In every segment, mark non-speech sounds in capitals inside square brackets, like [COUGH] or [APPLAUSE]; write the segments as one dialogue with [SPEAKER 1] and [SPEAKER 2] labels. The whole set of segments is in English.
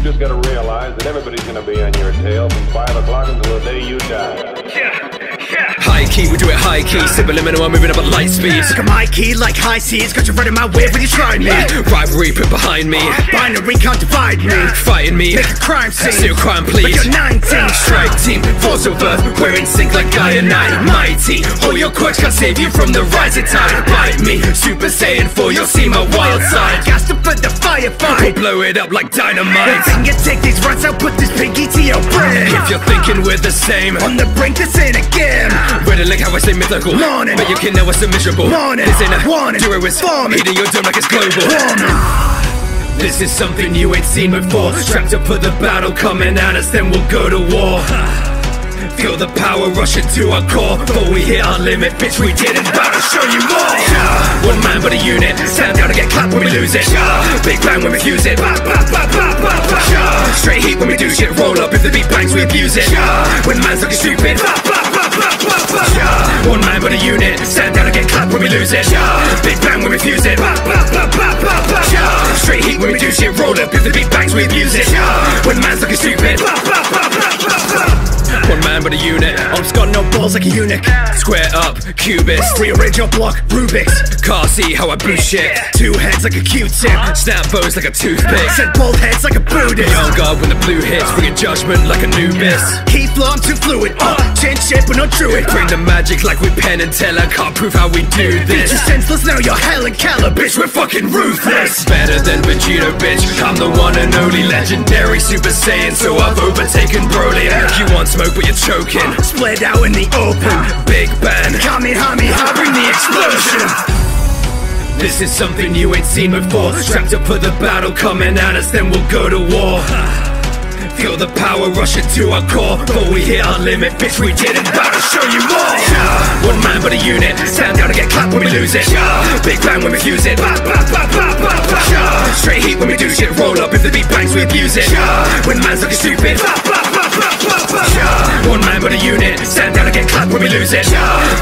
[SPEAKER 1] You just gotta realize that everybody's gonna be on your tail from 5 o'clock until the day you die.
[SPEAKER 2] High key, we do it high key. Subliminal, I'm moving up at light speed.
[SPEAKER 3] Look at my key like high seas, got you running my way when you try me.
[SPEAKER 2] Rivalry put behind me.
[SPEAKER 3] Uh, binary can't divide me.
[SPEAKER 2] Fighting me.
[SPEAKER 3] Make a crime scene.
[SPEAKER 2] Still crime,
[SPEAKER 3] But
[SPEAKER 2] please.
[SPEAKER 3] you're 19.
[SPEAKER 2] Uh, strike team, force of earth, we're in sync like Guy and I, mighty. All your quirks can't save you from the rising tide. Bite me, Super Saiyan 4, you'll see my wild side.
[SPEAKER 3] Got to put the fire
[SPEAKER 2] We'll
[SPEAKER 3] fight.
[SPEAKER 2] blow it up like dynamite.
[SPEAKER 3] Then you take these runs, I'll put this pinky to your brain.
[SPEAKER 2] If you're thinking we're the same,
[SPEAKER 3] On the brink, this ain't a game.
[SPEAKER 2] Ready like how I say mythical.
[SPEAKER 3] Morning.
[SPEAKER 2] But you can know what's a miserable.
[SPEAKER 3] Morning.
[SPEAKER 2] This ain't a
[SPEAKER 3] Warning.
[SPEAKER 2] Do it with
[SPEAKER 3] Forming.
[SPEAKER 2] Hitting your dome like it's global.
[SPEAKER 3] Warning.
[SPEAKER 2] This is something you ain't seen before. Strapped up for the battle coming at us, then we'll go to war. Feel the power rushing to our core. Before we hit our limit, bitch, we didn't bow to show you more. One man but a unit. Stand down and get clapped when we lose it. Big bang when we fuse it. Ba, ba, ba, ba, ba, ba. Straight heat when we do shit. Roll up if the beat bangs, we abuse it. When man's looking stupid. Ba, ba, ba, ba. One man but a unit. Stand down and get clapped when we lose it. Big bang when we fuse it. Ba, ba, ba, ba, ba, ba. Straight heat when we do shit. Roll up if the beat bangs, we abuse it. When man's looking stupid. Ba, ba, ba, ba, ba, ba. One man but a unit.
[SPEAKER 3] Arms got no balls like a eunuch.
[SPEAKER 2] Square up, cubist.
[SPEAKER 3] Rearrange your block, Rubik's.
[SPEAKER 2] Car see how I boost shit.
[SPEAKER 3] Two heads like a Q-tip.
[SPEAKER 2] Snap bows like a toothpick.
[SPEAKER 3] Set bald heads like a Buddhist.
[SPEAKER 2] Young guard when the blue hits, a judgment like Anubis.
[SPEAKER 3] Keep flow, I'm too fluid. Uh, change shape, but not druid.
[SPEAKER 2] Bring the magic like we Penn and Teller. Can't prove how we do this.
[SPEAKER 3] You're senseless, now you're Helen Keller, bitch. We're fucking ruthless.
[SPEAKER 2] Better than Vegito, bitch. I'm the one and only legendary Super Saiyan, so I've overtaken Broly. You want smoke, but you're choking.
[SPEAKER 3] Split out in the open.
[SPEAKER 2] Big Bang.
[SPEAKER 3] Kamehameha, bring the explosion.
[SPEAKER 2] This is something you ain't seen before. Strapped up for the battle coming at us, then we'll go to war. Feel the power rushing to our core. Before we hit our limit, bitch, we didn't About to show you more. One man but a unit. Stand down and get clapped when we lose it. yeah. Big bang when we fuse it. Ba, ba, ba, ba, ba, ba. Straight heat when we do shit. Roll up if the beat bangs, we abuse it. yeah. When man's looking stupid. Ba, ba. One man but a unit. Stand down and get clapped when we lose it.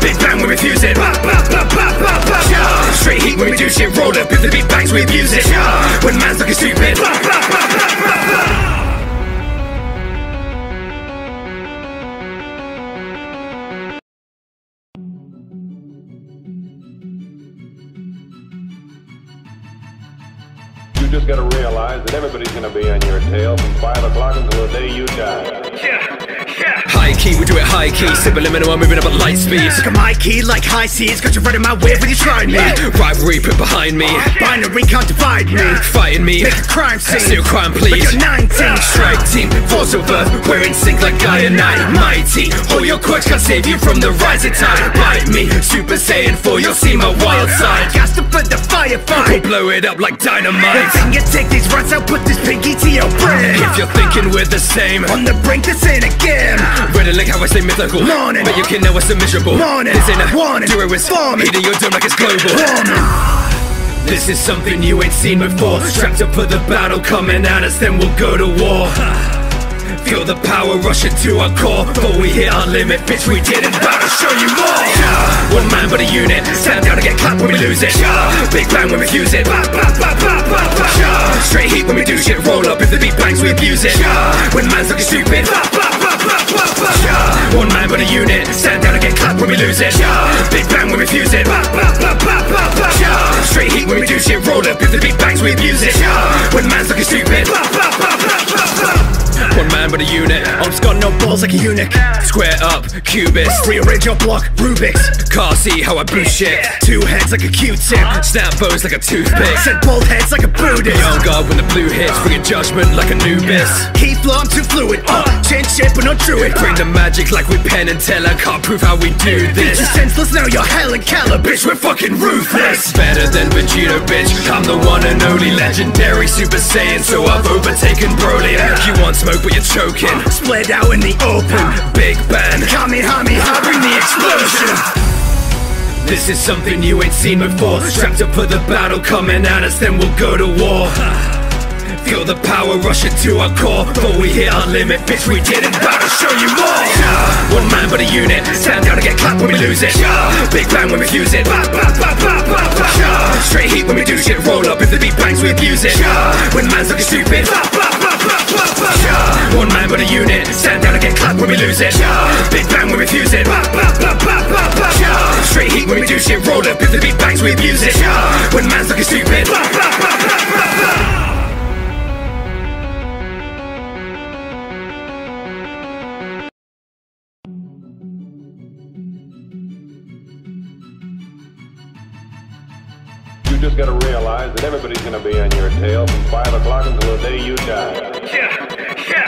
[SPEAKER 2] Big bang when we fuse it. Ba, ba, ba, ba, ba, ba. Straight heat when we do shit. Roll up if the beat bangs, we abuse it. When man's looking stupid. Ba, ba, ba, ba, ba, ba.
[SPEAKER 1] You just gotta realize that everybody's gonna be on your tail from 5 o'clock until the day you die.
[SPEAKER 2] High key, we do it high key. Subliminal, I'm moving up at light speed.
[SPEAKER 3] Look at my key like high seas, got you running my way when you try me.
[SPEAKER 2] Rivalry put behind me.
[SPEAKER 3] Uh, binary can't divide me.
[SPEAKER 2] Fighting me.
[SPEAKER 3] Make a crime scene.
[SPEAKER 2] Still crime,
[SPEAKER 3] But
[SPEAKER 2] please.
[SPEAKER 3] you're 19.
[SPEAKER 2] Uh, strike team, force of earth, we're in sync like Guy and I, mighty. All your quirks can't save you from the rising tide. Bite me, Super Saiyan 4, you'll see my wild side.
[SPEAKER 3] Got to put the fire fight.
[SPEAKER 2] We'll blow it up like dynamite.
[SPEAKER 3] Then you take these runs, I'll put this pinky to your brain.
[SPEAKER 2] If you're thinking we're the same,
[SPEAKER 3] On the brink, this ain't a game.
[SPEAKER 2] Ready like how I say mythical.
[SPEAKER 3] Morning.
[SPEAKER 2] But you can know what's a miserable.
[SPEAKER 3] Morning.
[SPEAKER 2] This ain't a
[SPEAKER 3] Warning.
[SPEAKER 2] Do it with
[SPEAKER 3] Forming.
[SPEAKER 2] Hitting your dome like it's global.
[SPEAKER 3] Warning.
[SPEAKER 2] This is something you ain't seen before. Strapped up for the battle coming at us, then we'll go to war. Feel the power rushing to our core. Before we hit our limit, bitch, we didn't bow to show you more. One man but a unit. Stand down and get clapped when we lose it. Big bang when we fuse it. Ba, ba, ba, ba, ba, ba. Straight heat when we do shit. Roll up if the beat bangs, we abuse it. When man's looking stupid. Ba, ba, ba, ba, ba, ba. One man but a unit. Stand down and get clapped when we lose it. Big bang when we fuse it. Ba, ba, ba, ba, ba, ba. Straight heat when we do shit. Roll up if the beat bangs, we abuse it. When man's looking stupid. Ba, ba, ba, ba, ba, ba. One man but a unit.
[SPEAKER 3] Arms got no balls like a eunuch.
[SPEAKER 2] Square up, cubist.
[SPEAKER 3] Rearrange your block, Rubik's.
[SPEAKER 2] Car see how I boost shit.
[SPEAKER 3] Two heads like a Q-tip.
[SPEAKER 2] Snap bows like a toothpick.
[SPEAKER 3] Set bald heads like a Buddhist.
[SPEAKER 2] Young guard when the blue hits, a judgment like Anubis.
[SPEAKER 3] Keep flow, I'm too fluid. Uh, change shape, but not druid.
[SPEAKER 2] Bring the magic like we Penn and Teller. Can't prove how we do
[SPEAKER 3] You're senseless, now you're Helen Keller, bitch. We're fucking ruthless.
[SPEAKER 2] Better than Vegito, bitch. I'm the one and only legendary Super Saiyan, so I've overtaken Broly. You want smoke, but you're choking.
[SPEAKER 3] Split out in the open.
[SPEAKER 2] Big Bang.
[SPEAKER 3] Kamehameha, bring the explosion.
[SPEAKER 2] This is something you ain't seen before. Strapped up for the battle coming at us, then we'll go to war. Feel the power rushing to our core. Before we hit our limit, bitch, we didn't bow to show you more. One man but a unit. Stand down and get clapped when we lose it. Big bang when we fuse it. Ba, ba, ba, ba, ba, ba. Straight heat when we do shit. Roll up if the beat bangs, we abuse it. When man's looking stupid. Ba, ba, ba, ba, ba. One man but a unit, stand down and get clapped when we lose it. Big bang when we refuse it. Straight heat when we do shit, roll up if the beat bangs we abuse it. When man's looking stupid.
[SPEAKER 1] You just gotta realize that everybody's gonna be on your tail from 5 o'clock until the day you die.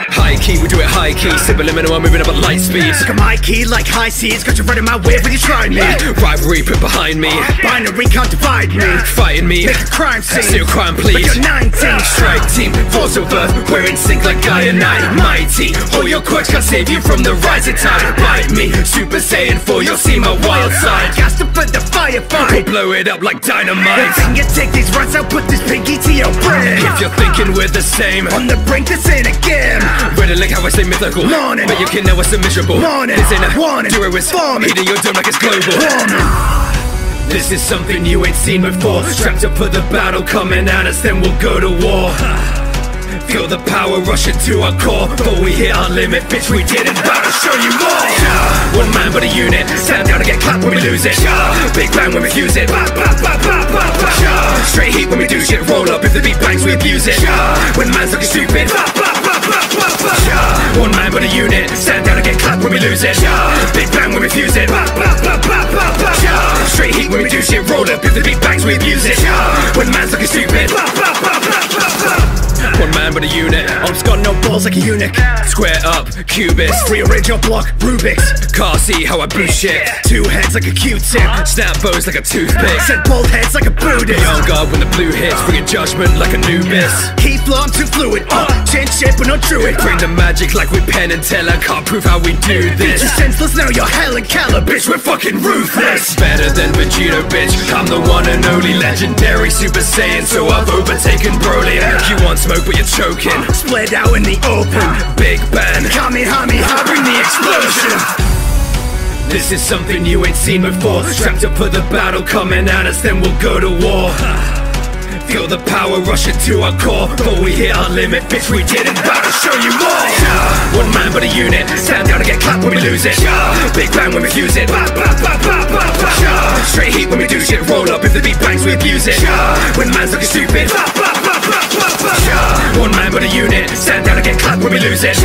[SPEAKER 2] High key, we do it high key. Subliminal, I'm moving up at light speed.
[SPEAKER 3] Look at my key like high seas, got you running my way when you try me.
[SPEAKER 2] Rivalry put behind me.
[SPEAKER 3] Binary can't divide me.
[SPEAKER 2] Fighting me.
[SPEAKER 3] Make a crime scene.
[SPEAKER 2] Still crime,
[SPEAKER 3] But
[SPEAKER 2] please.
[SPEAKER 3] you're 19.
[SPEAKER 2] Strike team, force of earth, we're in sync like Guy and I, mighty. All your quirks can't save you from the rising tide. Bite me, Super Saiyan 4, you'll see my wild side.
[SPEAKER 3] Got to put the
[SPEAKER 2] We'll
[SPEAKER 3] firefight.
[SPEAKER 2] blow it up like dynamite.
[SPEAKER 3] Then you take these runs, I'll put this pinky to your brain.
[SPEAKER 2] If you're thinking we're the same,
[SPEAKER 3] On the brink, this ain't a game.
[SPEAKER 2] Ready like how I say mythical.
[SPEAKER 3] Morning.
[SPEAKER 2] But you can know it's a miserable.
[SPEAKER 3] Morning.
[SPEAKER 2] This ain't a
[SPEAKER 3] Warning.
[SPEAKER 2] Do it with
[SPEAKER 3] Forming.
[SPEAKER 2] Hitting your dome like it's global.
[SPEAKER 3] Warning.
[SPEAKER 2] This is something you ain't seen before. Strapped up for the battle coming at us, then we'll go to war. Feel the power rushing to our core. But we hit our limit, bitch, we didn't bow to show you more. One man but a unit, stand down and get clapped when we lose it. Big bang when we fuse it. Straight heat when we do shit, roll up if the beat bangs, we abuse it. When man's looking stupid. One man but a unit, stand down and get clapped when we lose it. Big bang when we fuse it. Straight heat when we do shit, roll up if the beat bangs, we abuse it. When man's looking stupid. One man but a unit,
[SPEAKER 3] Ops got no balls like a eunuch.
[SPEAKER 2] square up, cubist.
[SPEAKER 3] Rearrange your block, Rubik's.
[SPEAKER 2] Car see how I boost shit.
[SPEAKER 3] Two heads like a Q-tip.
[SPEAKER 2] Snap bows like a toothpick.
[SPEAKER 3] Set bald heads like a Buddhist.
[SPEAKER 2] Young guard when the blue hits, bringing judgment like Anubis.
[SPEAKER 3] Key flow, I'm too fluid. Uh, change shape, but no druid.
[SPEAKER 2] Bring the magic like we Penn and Teller. Can't prove how we do
[SPEAKER 3] You're
[SPEAKER 2] this.
[SPEAKER 3] senseless now, you're hell Helen Keller, bitch. We're fucking ruthless.
[SPEAKER 2] Better than Vegito, bitch. I'm the one and only legendary Super Saiyan, so I've overtaken Broly. You want smoke, but you're choking.
[SPEAKER 3] Split out in the open.
[SPEAKER 2] Big Bang.
[SPEAKER 3] Kamehameha, bring the explosion.
[SPEAKER 2] This is something you ain't seen before. Strapped up for the battle coming at us, then we'll go to war. Feel the power rushing to our core. But we hit our limit, bitch, we didn't bow to show you more. One man but a unit, stand down and get clapped when we lose it. Big bang when we fuse it. Straight heat when we do shit, roll up if the beat bangs, we abuse it. When man's looking stupid. One man but a unit, stand down and get clapped when we lose it.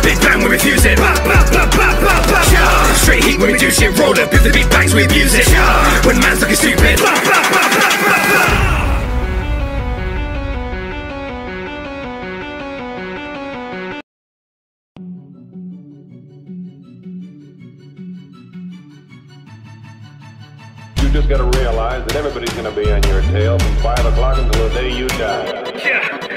[SPEAKER 2] Big bang when we fuse it. Straight heat when we do shit, roll up if the beat bangs, we abuse it. When man's looking stupid.
[SPEAKER 1] You just gotta realize that everybody's gonna be on your tail from 5 o'clock until the day you die.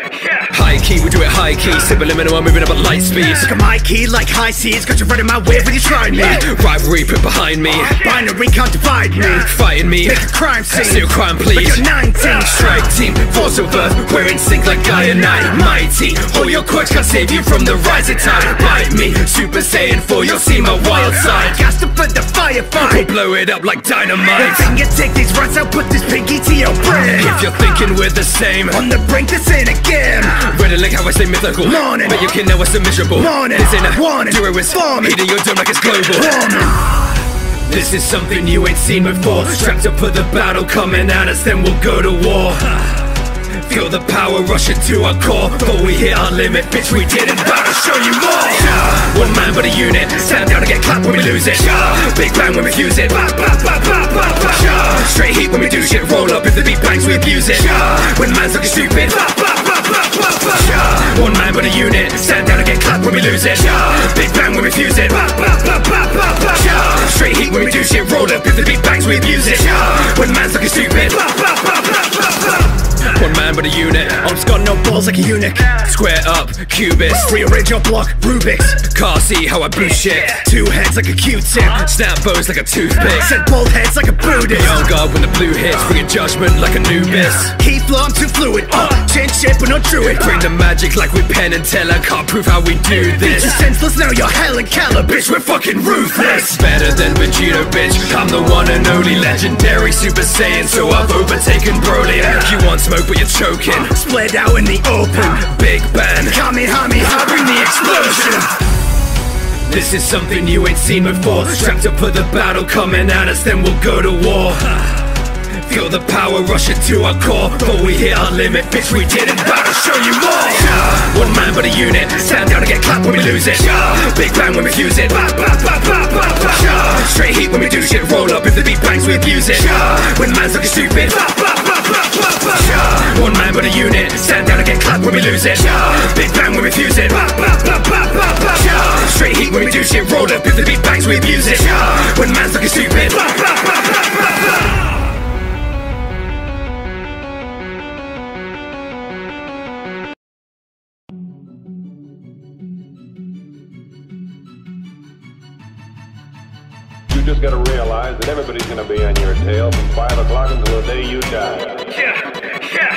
[SPEAKER 2] High key, we do it high key. Subliminal, I'm moving up at light speed.
[SPEAKER 3] Look at my key like high seas, got you running my way when you try me.
[SPEAKER 2] Rivalry put behind me.
[SPEAKER 3] Binary can't divide me.
[SPEAKER 2] Fighting me.
[SPEAKER 3] Make a crime scene.
[SPEAKER 2] Still crime,
[SPEAKER 3] But
[SPEAKER 2] please.
[SPEAKER 3] you're 19.
[SPEAKER 2] Strike team, force of earth, we're in sync like Guy and I, mighty. All your quirks can't save you from the rising tide. Bite me, Super Saiyan 4, you'll see my wild side.
[SPEAKER 3] Got to put the
[SPEAKER 2] We'll blow it up like dynamite.
[SPEAKER 3] Then you take these runs, I'll put this pinky to your brain.
[SPEAKER 2] If you're thinking we're the same,
[SPEAKER 3] On the brink, this ain't a game.
[SPEAKER 2] Ready like how I say mythical.
[SPEAKER 3] Morning.
[SPEAKER 2] But you can know it's a miserable.
[SPEAKER 3] Morning.
[SPEAKER 2] This ain't a
[SPEAKER 3] Warning.
[SPEAKER 2] Do it with
[SPEAKER 3] Forming.
[SPEAKER 2] Hitting your dome like it's global.
[SPEAKER 3] Warning.
[SPEAKER 2] This is something you ain't seen before. Strapped up for the battle coming at us, then we'll go to war. Feel the power rushing to our core. But we hit our limit, bitch, we didn't bow to show you more. One man but a unit, stand down and get clapped when we lose it. Big bang when we fuse it. Straight heat when we do shit, roll up if the beat bangs, we abuse it. When man's looking stupid. One man but a unit, stand down and get clapped when we lose it. Big bang when we fuse it. Straight heat when we do shit, roll up if the beat bangs, we abuse it. When man's looking stupid. One man but a unit,
[SPEAKER 3] Ops got no balls like a eunuch.
[SPEAKER 2] square up, cubist.
[SPEAKER 3] Rearrange your block, Rubik's.
[SPEAKER 2] Car see how I boost shit.
[SPEAKER 3] Two heads like a Q-tip.
[SPEAKER 2] Snap bows like a toothpick.
[SPEAKER 3] Set both heads like a Buddhist.
[SPEAKER 2] Young guard when the blue hits, bringing judgment like Anubis.
[SPEAKER 3] Key flow, I'm too fluid. Uh, change shape, but no druid.
[SPEAKER 2] Bring the magic like we Penn and Teller. Can't prove how we do this.
[SPEAKER 3] You're senseless now, you're Helen Keller, bitch. We're fucking ruthless.
[SPEAKER 2] Better than Vegito, bitch. I'm the one and only legendary Super Saiyan, so I've overtaken Broly. You want smoke, but you're choking.
[SPEAKER 3] Split out in the open.
[SPEAKER 2] Big Bang.
[SPEAKER 3] Kamehameha, bring the explosion.
[SPEAKER 2] This is something you ain't seen before. Strapped up for the battle coming at us, then we'll go to war. Feel the power rushing to our core. But we hit our limit, bitch, we didn't bow to show you more. One man but a unit. Stand down and get clapped when we lose it. Big bang when we fuse it. Ba, ba, ba, ba, ba, ba. Straight heat when we do shit. Roll up if the beat bangs, we abuse it. When man's looking stupid. Ba, ba, ba, ba, ba, ba. One man but a unit. Stand down and get clapped when we lose it. Big bang when we fuse it. Ba, ba, ba, ba, ba, ba. Straight heat when we do shit. Roll up if the beat bangs, we abuse it. When man's looking stupid. Ba, ba, ba, ba, ba, ba.
[SPEAKER 1] Everybody's gonna be on your tail from 5 o'clock until the day you die.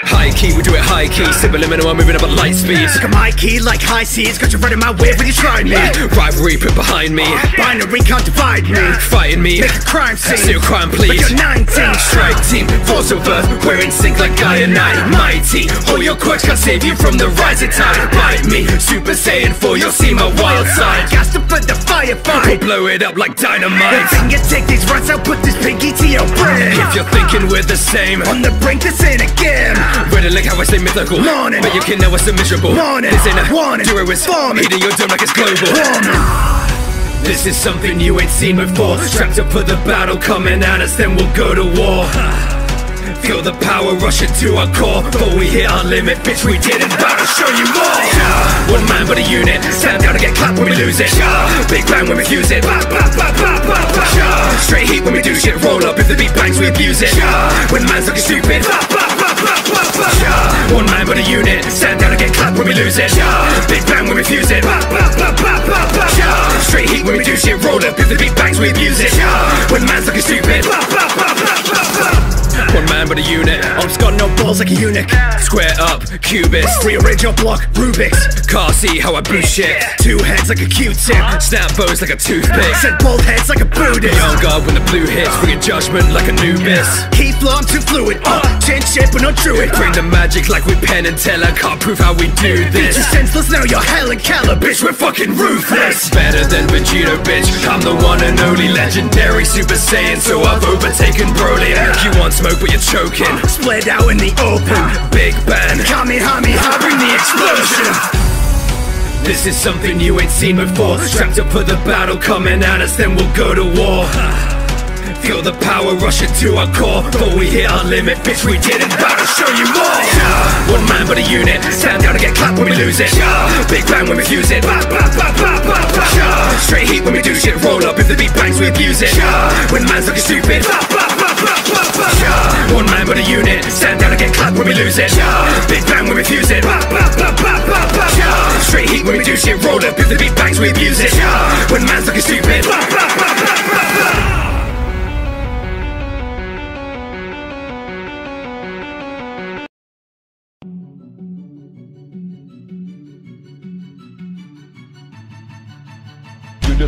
[SPEAKER 2] High key, we do it high key. Subliminal, I'm moving up at light speed.
[SPEAKER 3] Look at my key like high seas. Got you running my way when you try me.
[SPEAKER 2] Rivalry put behind me.
[SPEAKER 3] Uh, binary can't divide me.
[SPEAKER 2] Fighting me.
[SPEAKER 3] Make a crime scene.
[SPEAKER 2] Still crime,
[SPEAKER 3] But
[SPEAKER 2] please.
[SPEAKER 3] you're 19.
[SPEAKER 2] Uh, strike team, force of earth, we're in sync like Guy and I. Mighty, all your quirks can't save you from the rising tide. Bite me, Super Saiyan 4, you'll see my wild side.
[SPEAKER 3] Got to put the
[SPEAKER 2] We'll blow it up like dynamite.
[SPEAKER 3] Then you take these runs, I'll put this pinky to your brain.
[SPEAKER 2] If you're thinking we're the same,
[SPEAKER 3] On the brink, this ain't a game.
[SPEAKER 2] Ready like how I say mythical.
[SPEAKER 3] Morning.
[SPEAKER 2] But you can know it's a miserable.
[SPEAKER 3] Morning.
[SPEAKER 2] This ain't a
[SPEAKER 3] Warning.
[SPEAKER 2] Do it with
[SPEAKER 3] Forming.
[SPEAKER 2] Hitting your dome like it's global.
[SPEAKER 3] Warning.
[SPEAKER 2] This is something you ain't seen before. Strapped up for the battle coming at us, then we'll go to war. Feel the power rushing to our core. But we hit our limit, bitch, we didn't to show you more. One man but a unit. Stand down and get clapped when we lose it. Yeah. Big bang when we fuse it. Ba, ba, ba, ba, ba, ba. Straight heat when we do shit. Roll up if the beat bangs, we abuse it. Yeah. When man's looking stupid. Ba, ba, ba, ba, ba, ba. One man but a unit. Stand down and get clapped when we lose it. Big bang when we fuse it. Straight heat when we do shit. Roll up if the beat bangs, we abuse it. When man's looking stupid. One man but a unit.
[SPEAKER 3] Arms got no balls like a eunuch.
[SPEAKER 2] Square up, cubist.
[SPEAKER 3] Rearrange your block, Rubik's.
[SPEAKER 2] Car see how I boost shit.
[SPEAKER 3] Two heads like a Q-tip.
[SPEAKER 2] Snap bows like a toothpick.
[SPEAKER 3] Set both heads like a Buddhist.
[SPEAKER 2] Young guard when the blue hits, bringing judgment like Anubis.
[SPEAKER 3] Keep flow, I'm too fluid. Uh, change shape, but no druid.
[SPEAKER 2] Bring the magic like we Penn and Teller. Can't prove how we do
[SPEAKER 3] You're senseless now, you're Helen Keller, bitch. We're fucking ruthless.
[SPEAKER 2] Better than Vegito, bitch. I'm the one and only legendary Super Saiyan, so I've overtaken Broly. You want smoke, but you're choking.
[SPEAKER 3] Split out in the open.
[SPEAKER 2] Big Bang.
[SPEAKER 3] Kamehameha, bring the explosion.
[SPEAKER 2] This is something you ain't seen before. Strapped up for the battle coming at us, then we'll go to war. [LAUGHS] Feel the power rushing to our core. But we hit our limit, bitch, we didn't to show you more. One man but a unit. Stand down and get clapped when we lose it. Big bang when we fuse it. Ba, ba, ba, ba, ba, ba. Straight heat when we do shit. Roll up if the beat bangs, we abuse it. When man's looking stupid. Ba, ba, ba, ba, ba, ba. One man but a unit. Stand down and get clapped when we lose it. Big bang when we fuse it. Straight heat when we do shit. Roll up if the beat bangs, we abuse it. When man's looking stupid.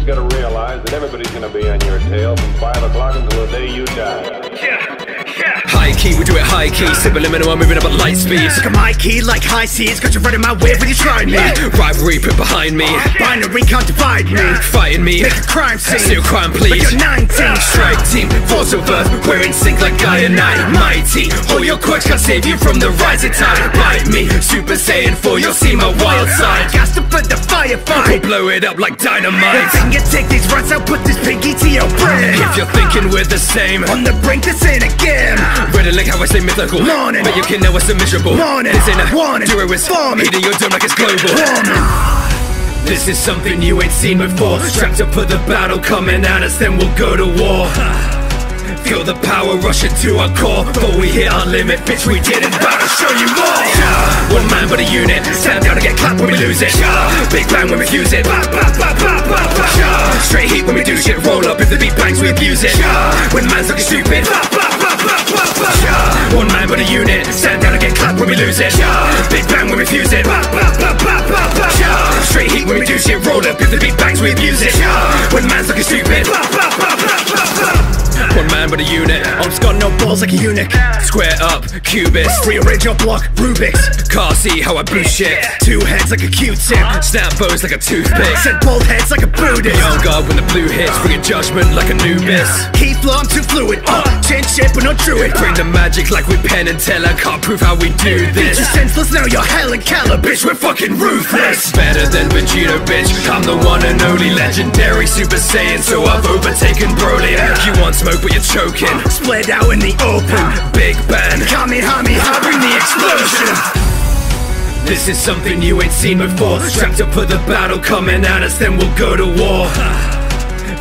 [SPEAKER 1] You gotta realize that everybody's gonna be on your tail from 5 o'clock until the day you die.
[SPEAKER 2] High key, we do it high key. Subliminal, I'm moving up at light speed.
[SPEAKER 3] Look at my key like high seas. Got you running my way when you try me.
[SPEAKER 2] Rivalry put behind me.
[SPEAKER 3] Binary can't divide me.
[SPEAKER 2] Fighting me.
[SPEAKER 3] Make a crime scene.
[SPEAKER 2] Still crime,
[SPEAKER 3] But
[SPEAKER 2] please.
[SPEAKER 3] you're 19.
[SPEAKER 2] Strike team, force of earth, we're in sync like Guy and I. Mighty, all your quirks can't save you from the rising tide. Bite me, Super Saiyan 4, you'll see my wild side.
[SPEAKER 3] Got to put the
[SPEAKER 2] We'll
[SPEAKER 3] firefight.
[SPEAKER 2] blow it up like dynamite.
[SPEAKER 3] Then you take these runs, I'll put this pinky to your brain.
[SPEAKER 2] If you're thinking we're the same,
[SPEAKER 3] On the brink, this ain't a game.
[SPEAKER 2] ready like how I say mythical.
[SPEAKER 3] Morning.
[SPEAKER 2] But you can know it's a miserable.
[SPEAKER 3] Morning.
[SPEAKER 2] This ain't a
[SPEAKER 3] Warning.
[SPEAKER 2] Do it with
[SPEAKER 3] Forming.
[SPEAKER 2] Hitting your dome like it's global.
[SPEAKER 3] Warning.
[SPEAKER 2] This is something you ain't seen before. Strapped up for the battle coming at us, then we'll go to war. Feel the power rushing to our core. But we hit our limit, bitch, we didn't bow to show you more. One man but a unit. Stand down and get clapped when we lose it. Big bang when we fuse it. Ba, ba, ba, ba, ba, ba. Straight heat when we do shit. Roll up if the beat bangs, we abuse it. When man's looking stupid. Ba, ba, ba, ba, ba, ba. One man but a unit. Stand down and get clapped when we lose it. Big bang when we fuse it. Ba, ba, ba, ba, ba, ba. Straight heat when we do shit. Roll up if the beat bangs, we abuse it.
[SPEAKER 3] Arms got no balls like a eunuch.
[SPEAKER 2] Square up, cubist.
[SPEAKER 3] Rearrange your block, Rubik's.
[SPEAKER 2] Car see how I boost shit.
[SPEAKER 3] Two heads like a Q-tip.
[SPEAKER 2] Snap bows like a toothpick.
[SPEAKER 3] Set both heads like a Buddhist.
[SPEAKER 2] Young guard when the blue hits, bring a judgment like Anubis.
[SPEAKER 3] Keep flow, I'm too fluid. Uh, change shape, but no druid.
[SPEAKER 2] Bring the magic like we Penn and Teller. Can't prove how we do this.
[SPEAKER 3] You're senseless now, you're Helen Keller, bitch. We're fucking ruthless.
[SPEAKER 2] Better than Vegito, bitch. I'm the one and only legendary Super Saiyan, so I've overtaken Broly. You want smoke, but you're choking.
[SPEAKER 3] Split out in the open.
[SPEAKER 2] Big Bang.
[SPEAKER 3] Kamehameha, bring the explosion.
[SPEAKER 2] This is something you ain't seen before. Strapped up for the battle coming at us, then we'll go to war.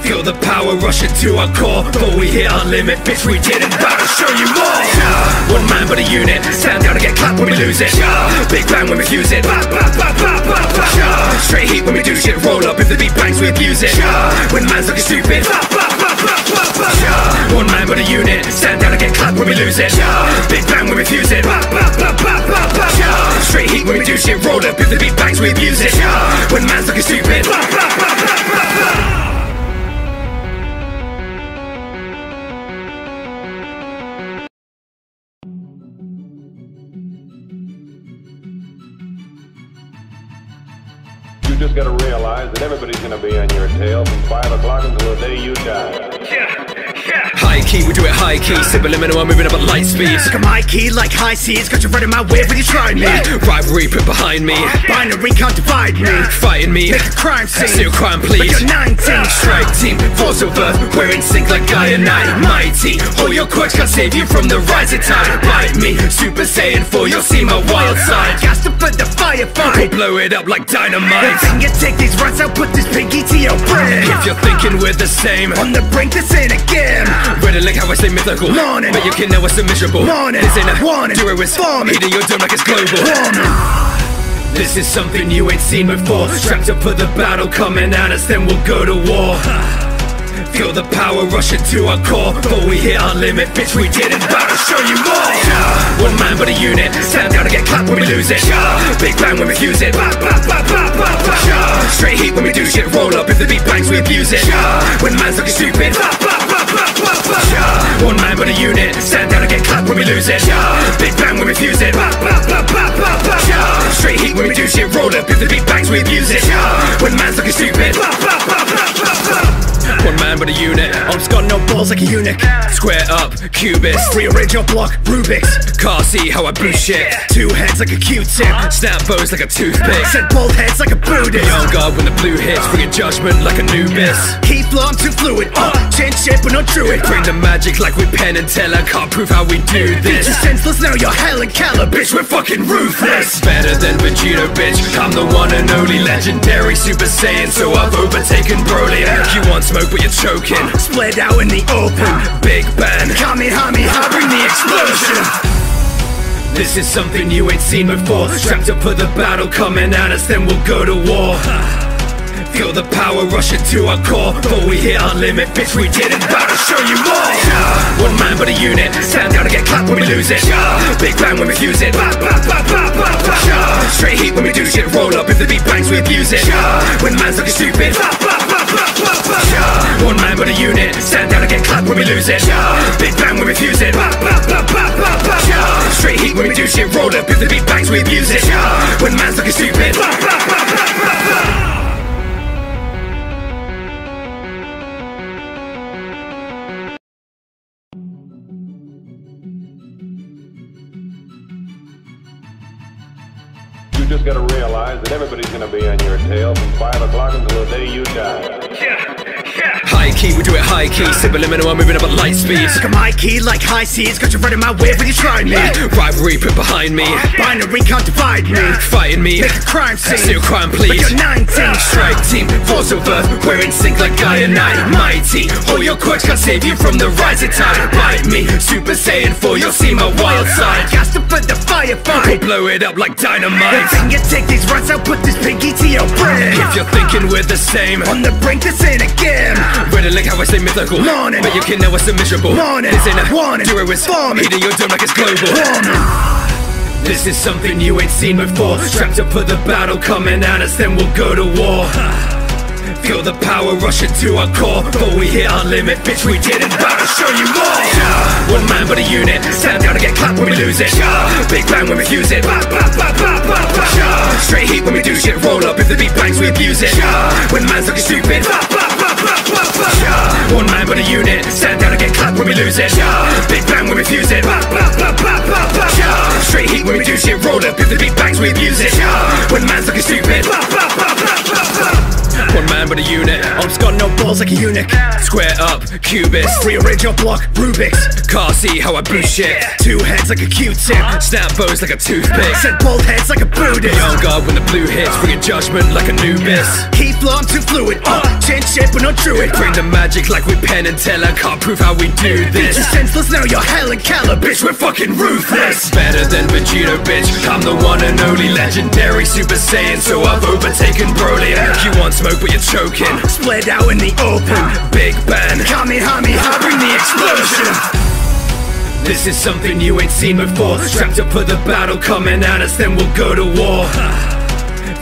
[SPEAKER 2] Feel the power rushing to our core. But we hit our limit, bitch, we didn't bow to show you more. yeah. One man but a unit. Stand down and get clapped when we lose it. yeah. Big bang when we fuse it. Straight heat when we do shit. Roll up if the beat bangs, we abuse it. yeah. When man's looking stupid. One man but a unit. Stand down and get clapped when we lose it. yeah. Big bang when we fuse it. Straight heat when we do shit. Roll up if the beat bangs, we abuse it. yeah. When man's looking stupid.
[SPEAKER 1] You just gotta realize that everybody's gonna be on your tail from 5 o'clock until the day you die.
[SPEAKER 2] High key, we do it high key. Subliminal, I'm moving up at light speed.
[SPEAKER 3] Look at my key like high seas. Got you in my way when you try me.
[SPEAKER 2] Rivalry put behind me.
[SPEAKER 3] Oh, Binary can't divide me.
[SPEAKER 2] Fighting me.
[SPEAKER 3] Make a crime scene.
[SPEAKER 2] Still crime,
[SPEAKER 3] But
[SPEAKER 2] please.
[SPEAKER 3] you're 19. Ah.
[SPEAKER 2] Strike team, force of earth, we're in sync like Guy and I, mighty. All your quirks can't save you from the rising tide. Bite me, Super Saiyan 4, you'll see my wild side.
[SPEAKER 3] Got to put the fire
[SPEAKER 2] We'll blow it up like dynamite.
[SPEAKER 3] Then you take these runs, I'll put this pinky to your brain.
[SPEAKER 2] If you're thinking we're the same,
[SPEAKER 3] On the brink, this ain't a game.
[SPEAKER 2] ready like how I say mythical.
[SPEAKER 3] Morning.
[SPEAKER 2] But you can know it's a miserable.
[SPEAKER 3] Morning.
[SPEAKER 2] This ain't a
[SPEAKER 3] Warning.
[SPEAKER 2] do it with
[SPEAKER 3] Forming.
[SPEAKER 2] Hitting your dome like it's global.
[SPEAKER 3] Woman.
[SPEAKER 2] This is something you ain't seen before. Strapped up for the battle coming at us, then we'll go to war. Feel the power rushing to our core. But we hit our limit, bitch, we didn't bow to show you more. One man but a unit. Stand down and get clapped when we lose it. Big bang when we fuse it. Straight heat when we do shit. Roll up if the beat bangs, we abuse it. When man's looking stupid. One man but a unit. Stand down and get clapped when we lose it. Big bang when we fuse it. Straight heat when we do shit. Roll up if the beat bangs, we abuse it. When man's looking stupid. One man but a unit.
[SPEAKER 3] Arms got no balls like a eunuch.
[SPEAKER 2] Square up, cubist.
[SPEAKER 3] Rearrange your block, Rubik's.
[SPEAKER 2] Car see how I boost shit.
[SPEAKER 3] Two heads like a Q-tip.
[SPEAKER 2] Snap bows like a toothpick.
[SPEAKER 3] Set both heads like a Buddhist.
[SPEAKER 2] Young guard when the blue hits, bring a judgment like Anubis.
[SPEAKER 3] Keep flow, I'm too fluid. Uh, change shape, but no druid.
[SPEAKER 2] Bring the magic like we Penn and Teller. Can't prove how we do this.
[SPEAKER 3] You're senseless now, you're Helen Keller, bitch. We're fucking ruthless.
[SPEAKER 2] Better than Vegito, bitch. I'm the one and only legendary Super Saiyan, so I've overtaken Broly. You want smoke, but you're choking.
[SPEAKER 3] Split out in the open.
[SPEAKER 2] Big Bang.
[SPEAKER 3] Kamehameha, bring the explosion.
[SPEAKER 2] This is something you ain't seen before. Strapped up for the battle coming at us, then we'll go to war. [LAUGHS] Feel the power rushing to our core. But we hit our limit, bitch, we didn't bow to show you more. One man but a unit. Stand down and get clapped when we lose it. Big bang when we fuse it. Straight heat when we do shit. Roll up if the beat bangs, we abuse it. When man's looking stupid. One man but a unit. Stand down and get clapped when we lose it. Big bang when we fuse it. Straight heat when we do shit. Roll up if the beat bangs, we abuse it. When man's looking stupid.
[SPEAKER 1] You just gotta realize that everybody's gonna be on your tail from 5 o'clock until the day you die.
[SPEAKER 2] High key, we do it high key. Subliminal, I'm moving up at light speed.
[SPEAKER 3] Look at my key like high seas. Got you running my way when you try me.
[SPEAKER 2] Rivalry put behind me.
[SPEAKER 3] Binary can't divide me.
[SPEAKER 2] Fighting me.
[SPEAKER 3] Make a crime scene.
[SPEAKER 2] Still crime,
[SPEAKER 3] But
[SPEAKER 2] please.
[SPEAKER 3] you're 19.
[SPEAKER 2] Strike team, force of earth, we're in sync like Guy and I, mighty. All your quirks can't save you from the rising tide. Bite me, Super Saiyan 4, you'll see my wild side.
[SPEAKER 3] Got to put the fire
[SPEAKER 2] We'll blow it up like dynamite.
[SPEAKER 3] Then you take these runs, I'll put this pinky to your brain.
[SPEAKER 2] If you're thinking we're the same,
[SPEAKER 3] On the brink, this ain't a game.
[SPEAKER 2] Like how I say mythical.
[SPEAKER 3] Morning.
[SPEAKER 2] But you can know it's a miserable.
[SPEAKER 3] Morning.
[SPEAKER 2] This ain't a
[SPEAKER 3] Warning.
[SPEAKER 2] it with
[SPEAKER 3] Forming.
[SPEAKER 2] Hitting your dome like it's global. This is something you ain't seen before. Strapped up for the battle coming at us, then we'll go to war. Feel the power rushing to our core But we hit our limit, bitch, we didn't About to show you more yeah. One man but a unit Stand down and get clapped when we lose it yeah. Big bang when we fuse it bah, bah, bah, bah, bah, bah. Yeah. Straight heat when we do shit Roll up if the beat bangs, we abuse it yeah. When man's looking stupid bah, bah, bah, bah, bah, bah. Yeah. One man but a unit Stand down and get clapped when we lose it yeah. Big bang when we fuse it bah, bah, bah, bah, bah, bah. Yeah. Straight heat when we do shit Roll up if the beat bangs, we abuse it yeah. When man's looking stupid bah, bah, bah, bah, bah, bah. One man but a unit. I'm got no balls like a eunuch. Square up, cubist Rearrange your block, Rubik's. Car see how I boost shit. Two heads like a Q-tip. Snap bows like a toothpick. Set bald heads like a Buddhist. Young God when the blue hits. Bring a judgment like Anubis Keep flow, I'm too fluid. Uh, Change shape but not druid. Bring the magic like we Penn and Teller Can't prove how we do this. You're senseless. Now, you're Helen Keller Bitch, we're fucking ruthless. Better than Vegito, bitch. I'm the one and only legendary Super Saiyan. So I've overtaken Broly. You want smoke but you're choking. Split out in the open. Big Bang Kamehameha bring the explosion. This is something you ain't seen before. Strapped up for the battle coming at us then we'll go to war. [LAUGHS]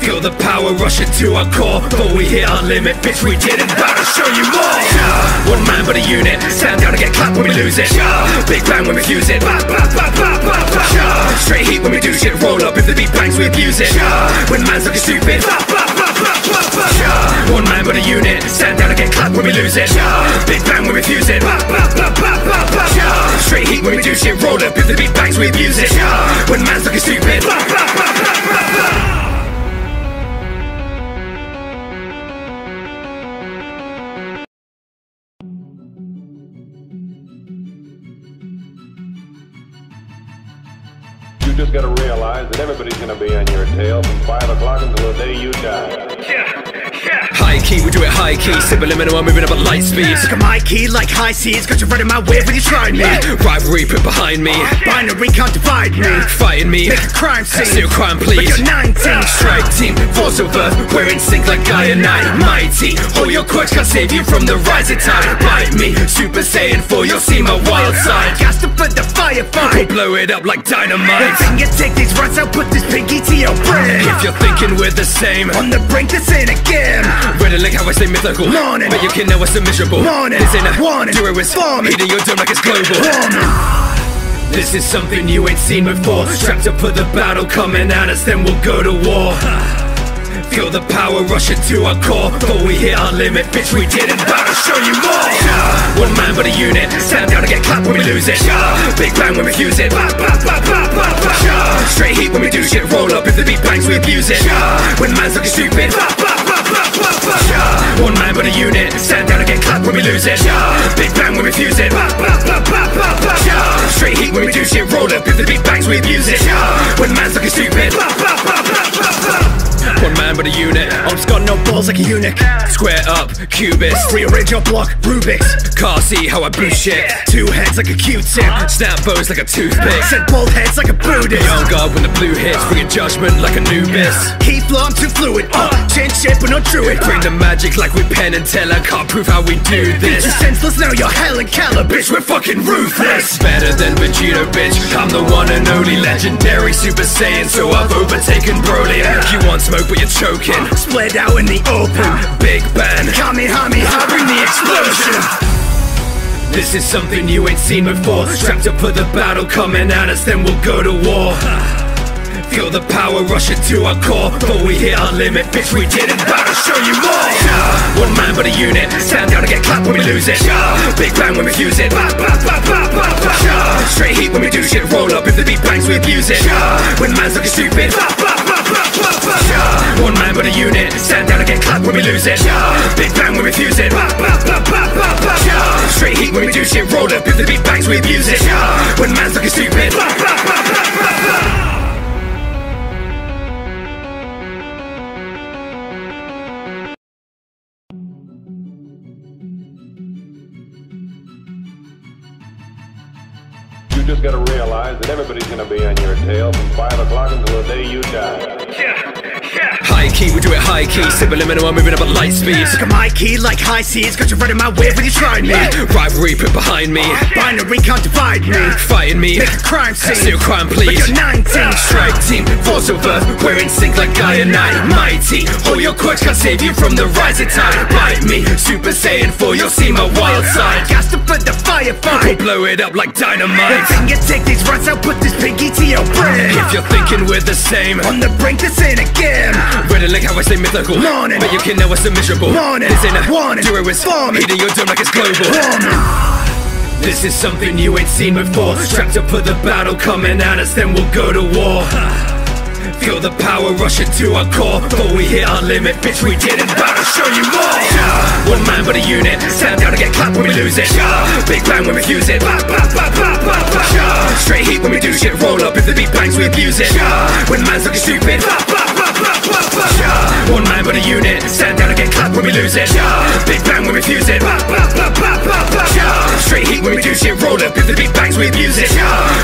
[SPEAKER 2] Feel the power rushing to our core. But we hit our limit, bitch we didn't About to show you more. Yeah. One man but a unit. Stand down and get clapped when we lose it. Yeah. Big bang when we fuse it. Bah, bah, bah, bah, bah, bah. Yeah. Straight heat when we do shit. Roll up if the beat bangs we abuse it. Yeah. When man's looking stupid. Bah, bah, bah, One man but a unit Stand down and get clapped when we lose it. Big bang when we fuse it. Straight heat when we do shit Roll up if the beat bangs we abuse it. When man's looking stupid
[SPEAKER 1] You gotta realize that everybody's gonna be on your tail from 5 o'clock until the day you die.
[SPEAKER 2] High key, we do it high key. Subliminal, I'm moving up at light speed.
[SPEAKER 3] Look at my key like high seas, got you running my way when you try me.
[SPEAKER 2] Rivalry put behind me.
[SPEAKER 3] Binary can't divide me.
[SPEAKER 2] Fighting me.
[SPEAKER 3] Make a crime scene.
[SPEAKER 2] Still crime,
[SPEAKER 3] But
[SPEAKER 2] please.
[SPEAKER 3] you're 19.
[SPEAKER 2] Strike team, force of earth, we're in sync like Guy and I. Mighty, all your quirks can't save you from the rising tide. Bite me, Super Saiyan 4, you'll see my wild side.
[SPEAKER 3] Got to put the fire
[SPEAKER 2] We'll blow it up like dynamite.
[SPEAKER 3] Then you take these runs, I'll put this pinky to your brain.
[SPEAKER 2] If you're thinking we're the same,
[SPEAKER 3] On the brink, this ain't a game.
[SPEAKER 2] Ready like how I say mythical.
[SPEAKER 3] Morning.
[SPEAKER 2] But you can know it's a miserable.
[SPEAKER 3] Morning.
[SPEAKER 2] This ain't a
[SPEAKER 3] Warning.
[SPEAKER 2] do it with
[SPEAKER 3] Warning.
[SPEAKER 2] Hitting your dome like it's global.
[SPEAKER 3] Warning.
[SPEAKER 2] This is something you ain't seen before. Strapped up for the battle coming at us, then we'll go to war. Feel the power rushing to our core But we hit our limit, bitch we didn't About to show you more. One man but a unit Stand down and get clapped when we lose it. Big bang when we fuse it bah, bah, bah, bah, bah. Yeah. Straight heat when we do shit Roll up if the beat bangs we abuse it. When man's looking stupid bah, bah, Yeah. One man but a unit Stand down and get clapped when we lose it yeah. Big bang when we fuse it bah, bah, bah, bah, bah, bah. Yeah. Straight heat when we do shit Roll up if the beat bangs we abuse it yeah. When man's looking stupid bah, bah, bah, bah, bah, bah. One man but a unit
[SPEAKER 3] I'm got no balls like a eunuch.
[SPEAKER 2] Square up, cubist
[SPEAKER 3] Rearrange your block, Rubik's.
[SPEAKER 2] Car see how I boost shit
[SPEAKER 3] Two heads like a Q-tip.
[SPEAKER 2] Snap bows like a toothpick
[SPEAKER 3] Set bald heads like a Buddhist.
[SPEAKER 2] Young God when the blue hits Bring a judgment like Anubis
[SPEAKER 3] Keep flow, I'm too fluid. Uh, change shape but not druid.
[SPEAKER 2] Bring the magic like we Penn and Teller Can't prove how we do this
[SPEAKER 3] You're senseless now, you're Helen Keller.
[SPEAKER 2] Bitch, we're fucking ruthless Better than Vegito, bitch I'm the one and only legendary Super Saiyan So I've overtaken Broly You want smoke but you're choking
[SPEAKER 3] Split out in the open.
[SPEAKER 2] Big Bang
[SPEAKER 3] Kamehameha bring the explosion.
[SPEAKER 2] This is something you ain't seen before Strapped up for the battle coming at us then we'll go to war [LAUGHS] Feel the power rushing to our core But we hit our limit, bitch we didn't About to show you more yeah. One man but a unit Stand down and get clapped when we lose it yeah. Big bang when we fuse it bah, bah, bah, bah, bah, bah. Yeah. Straight heat when we do shit Roll up if the beat bangs we abuse it. When man's looking stupid bah, bah. One man but a unit Stand down and get clapped when we lose it yeah. Big bang when we fuse it bah, bah, bah, bah, bah, bah. Yeah. Straight heat when we do shit Roll up if the beat bangs we abuse it yeah. When man's looking stupid bah, bah, bah, bah, bah, bah.
[SPEAKER 1] You just gotta realize that everybody's gonna be on your tail from 5 o'clock until the day you die.
[SPEAKER 2] High key, key, we do it high key. Subliminal, I'm moving up at light speed.
[SPEAKER 3] Look at my key like high seas, got you running my way when you try me.
[SPEAKER 2] Rivalry put behind me.
[SPEAKER 3] Binary can't divide me.
[SPEAKER 2] Fighting me.
[SPEAKER 3] Make a crime scene.
[SPEAKER 2] Still crime, please.
[SPEAKER 3] Like a 19.
[SPEAKER 2] Strike team, force of earth, we're in sync like Guy and I. Mighty, all your quirks can't save you from the rising tide. Bite me, Super Saiyan 4, you'll see my wild side.
[SPEAKER 3] Got to put the fire
[SPEAKER 2] We'll
[SPEAKER 3] fight.
[SPEAKER 2] blow it up like dynamite.
[SPEAKER 3] Then you take these runs, I'll put this pinky to your brain.
[SPEAKER 2] If you're thinking we're the same,
[SPEAKER 3] On the brink, this ain't a game.
[SPEAKER 2] Ready like how I say mythical.
[SPEAKER 3] Morning.
[SPEAKER 2] But you can know it's a miserable.
[SPEAKER 3] Morning.
[SPEAKER 2] This ain't a
[SPEAKER 3] Warning.
[SPEAKER 2] Do it with
[SPEAKER 3] Forming.
[SPEAKER 2] Hitting your dome like it's global.
[SPEAKER 3] Warning.
[SPEAKER 2] This is something you ain't seen before. Strapped up for the battle coming at us Then we'll go to war. Feel the power rushing to our core. But we hit our limit, bitch we didn't About to show you more. One man but a unit. Stand down and get clapped when we lose it. Big bang when we fuse it. Ba, ba, ba, ba, ba, ba. Straight heat when we do shit. Roll up if the beat bangs we abuse it. When man's looking stupid. Ba, ba, ba, ba, ba, ba. One man but a unit. Stand down and get clapped when we lose it. Big bang when we fuse it. Ba. Straight heat when we do shit. Roll up if the beat bangs we abuse it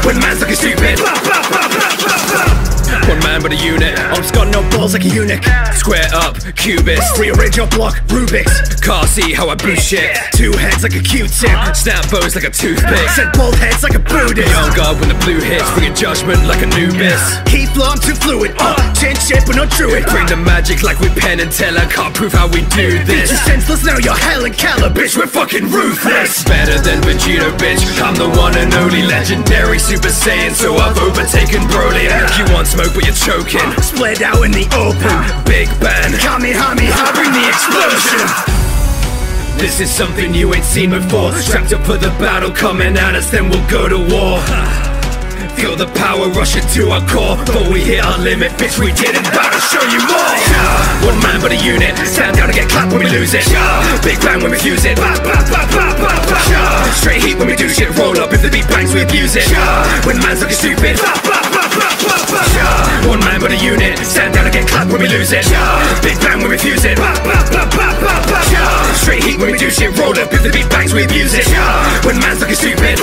[SPEAKER 2] When man's looking stupid. Ba, ba, ba, ba, ba, ba. One man but a unit
[SPEAKER 3] Arms got no balls like a eunuch.
[SPEAKER 2] Square up, cubist
[SPEAKER 3] Rearrange your block, Rubik's.
[SPEAKER 2] Car see how I boost shit
[SPEAKER 3] Two heads like a Q-tip.
[SPEAKER 2] Snap bows like a toothpick
[SPEAKER 3] Set bald heads like a Buddhist.
[SPEAKER 2] Young guard when the blue hits Bring a judgment like Anubis
[SPEAKER 3] Keep flow, I'm too fluid. Uh, change shape, but no druid.
[SPEAKER 2] Bring the magic like we Penn and Teller Can't prove how we do this
[SPEAKER 3] you're senseless now, you're Helen Keller. Bitch, we're fucking ruthless.
[SPEAKER 2] Better than Vegito, bitch I'm the one and only legendary Super Saiyan So I've overtaken Broly If You want smoke but you're choking.
[SPEAKER 3] Split out in the open.
[SPEAKER 2] Big Bang
[SPEAKER 3] Kamehameha, bring the explosion.
[SPEAKER 2] This is something you ain't seen before. Strapped up for the battle coming at us Then we'll go to war. [LAUGHS] Feel the power rushing to our core. But we hit our limit, bitch we didn't About to show you more. One man but a unit. Stand down and get clapped when we lose it. Big bang when we fuse it. Ba, ba, ba, ba, ba, ba. Straight heat when we do shit. Roll up if the beat bangs we abuse it. When man's looking stupid. Ba, ba, ba, ba, ba, ba. One man but a unit Stand down and get clapped when we lose it Big bang when we fuse it. Straight heat when we do shit Roll up if the beat bangs we abuse it When man's looking stupid.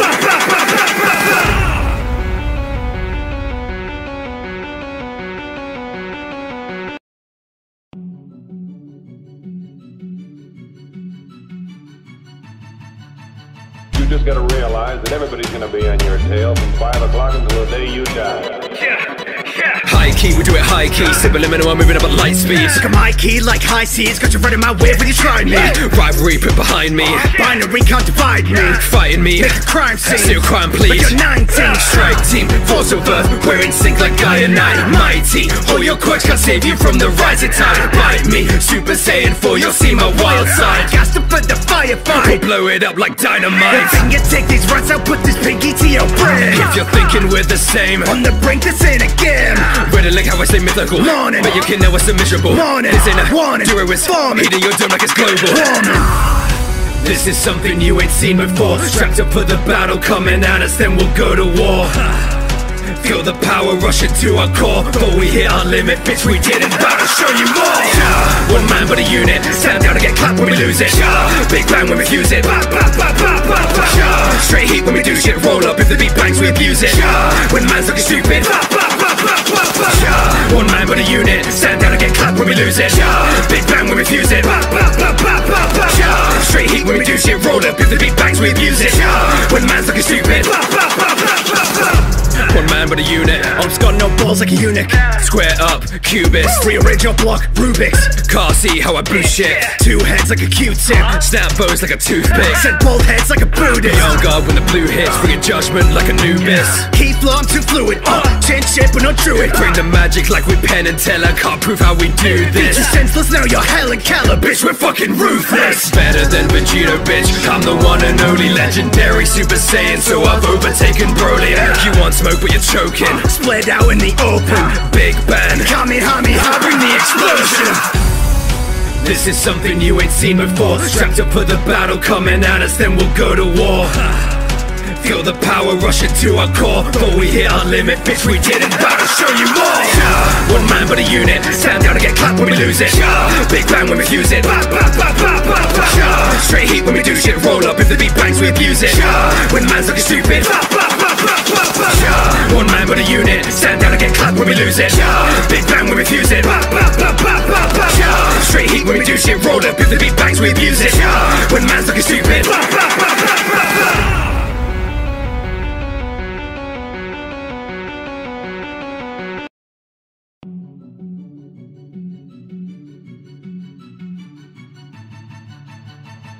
[SPEAKER 1] You just gotta realize that everybody's gonna be on your tail from 5 o'clock until the day you die.
[SPEAKER 2] High key, we do it high key Subliminal, I'm moving up at light speed
[SPEAKER 3] Look at my key like high seas, got you running my way when you try me.
[SPEAKER 2] Rivalry put behind me
[SPEAKER 3] Binary can't divide me.
[SPEAKER 2] Fighting me
[SPEAKER 3] Make a crime scene.
[SPEAKER 2] Still crime, please
[SPEAKER 3] Like a 19.
[SPEAKER 2] Strike team, force of earth, we're in sync like Guy and I. Mighty, all your quirks can't save you from the rising tide. Bite me, Super Saiyan 4, you'll see my wild side.
[SPEAKER 3] Got to put the fire
[SPEAKER 2] We'll blow it up like dynamite.
[SPEAKER 3] Then you take these runs, I'll put this pinky to your brain.
[SPEAKER 2] If you're thinking we're the same,
[SPEAKER 3] On the brink, this ain't a game.
[SPEAKER 2] ready like how I say mythical.
[SPEAKER 3] Morning.
[SPEAKER 2] But you can know it's a miserable.
[SPEAKER 3] Morning.
[SPEAKER 2] This ain't a
[SPEAKER 3] Warning.
[SPEAKER 2] Do it with
[SPEAKER 3] Forming.
[SPEAKER 2] Hitting your dome like it's global.
[SPEAKER 3] Warning.
[SPEAKER 2] This is something you ain't seen before Strapped up for the battle coming at us Then we'll go to war Feel the power rushing to our core But we hit our limit, bitch we didn't About to show you more One man but a unit Stand down and get clapped when we lose it Yeah, Big bang when we fuse it Ba, ba, ba, ba, ba, ba. Straight heat when we do shit Roll up if the beat bangs we abuse it When man's looking stupid ba, ba, ba. One man but a unit Stand down and get clapped when we lose it. Big bang when we fuse it. Straight heat when we do shit Roll up if the beat bangs we abuse it When man's looking stupid One man but a unit
[SPEAKER 3] Arms got no balls like a eunuch.
[SPEAKER 2] Square up, cubist
[SPEAKER 3] Rearrange your block, Rubik's.
[SPEAKER 2] Car see how I boost shit
[SPEAKER 3] Two heads like a Q-tip.
[SPEAKER 2] Snap bows like a toothpick
[SPEAKER 3] Set bald heads like a Buddhist.
[SPEAKER 2] Young guard when the blue hits Bring a judgment like Anubis
[SPEAKER 3] Keep flow, I'm too fluid. Uh, change shape, but no druid.
[SPEAKER 2] Bring the magic like we Penn and Teller Can't prove how we do
[SPEAKER 3] Bitch,
[SPEAKER 2] this
[SPEAKER 3] you're senseless now, you're Helen Keller. Bitch, we're fucking ruthless.
[SPEAKER 2] Better than Vegito, bitch I'm the one and only legendary Super Saiyan So I've overtaken Broly You want smoke but you're choking.
[SPEAKER 3] Split out in the open.
[SPEAKER 2] Big Bang
[SPEAKER 3] Kamehameha, bring the explosion.
[SPEAKER 2] This is something you ain't seen before. Strapped up for the battle coming at us Then we'll go to war. [LAUGHS] Feel the power rushing to our core. But we hit our limit, bitch we didn't About to show you more. One man but a unit. Stand down and get clapped when we lose it. Big bang when we fuse it. Ba, ba, ba, ba, ba, ba. Straight heat when we do shit. Roll up if the beat bangs we abuse it. When man's looking stupid. Ba, ba, ba, ba, ba, ba. One man but a unit Stand down and get clapped when we lose it Big bang when we fuse it. Straight heat when we do shit, roll up if the beat bangs, we abuse it. When man's looking stupid.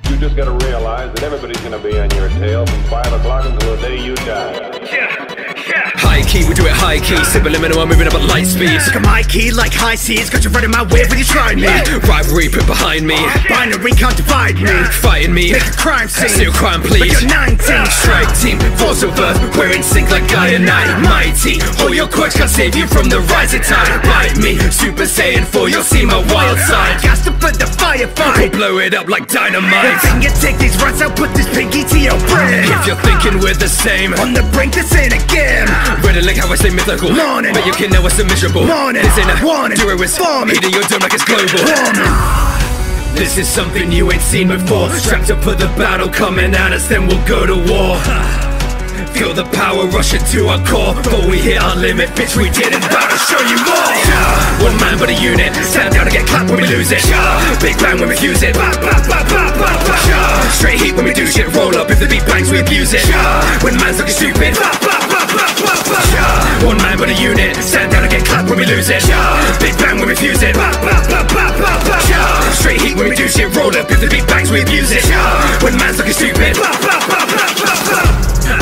[SPEAKER 1] You just gotta realize that everybody's gonna be on your tail from 5 o'clock until the day you die.
[SPEAKER 2] High key, we do it high key. Subliminal, I'm moving up at light speed.
[SPEAKER 3] Look at my key like high seas, got you running my way when you tried me.
[SPEAKER 2] Rivalry put behind me.
[SPEAKER 3] Binary can't divide me.
[SPEAKER 2] Fighting me.
[SPEAKER 3] Make a crime scene.
[SPEAKER 2] Still crime, please.
[SPEAKER 3] But you're 19.
[SPEAKER 2] Strike team, force of earth. We're in sync like Gaia Night. Mighty. All your quirks can't save you from the rising tide. Bite me. Super Saiyan 4, you'll see my wild side.
[SPEAKER 3] Got to put the fire
[SPEAKER 2] We'll
[SPEAKER 3] fight.
[SPEAKER 2] blow it up like dynamite.
[SPEAKER 3] Then you take these runs, I'll put this pinky to your brain.
[SPEAKER 2] If you're thinking we're the same,
[SPEAKER 3] On the brink, this ain't a game.
[SPEAKER 2] Ready like how I say mythical.
[SPEAKER 3] Morning.
[SPEAKER 2] But you can know it's a miserable.
[SPEAKER 3] Morning.
[SPEAKER 2] This ain't a
[SPEAKER 3] Warning.
[SPEAKER 2] Do it with
[SPEAKER 3] Forming.
[SPEAKER 2] Heating your dome like it's global.
[SPEAKER 3] Warning.
[SPEAKER 2] This is something you ain't seen before. Strapped up for the battle coming at us, then we'll go to war. [LAUGHS] Feel the power rushing to our core. But we hit our limit, bitch, we didn't. About to show you more. One man but a unit. Stand down and get clapped when we lose it. yeah. Big bang when we fuse it. Ba, ba, ba, ba, ba, ba. Straight heat when we do shit. Roll up if the beat bangs, we abuse it. When man's looking stupid. Ba, ba. One man but a unit. Stand down and get clapped when we lose it. Big bang when we fuse it. Straight heat when we do shit. Roll up if the beat bangs, we abuse it. When man's looking stupid.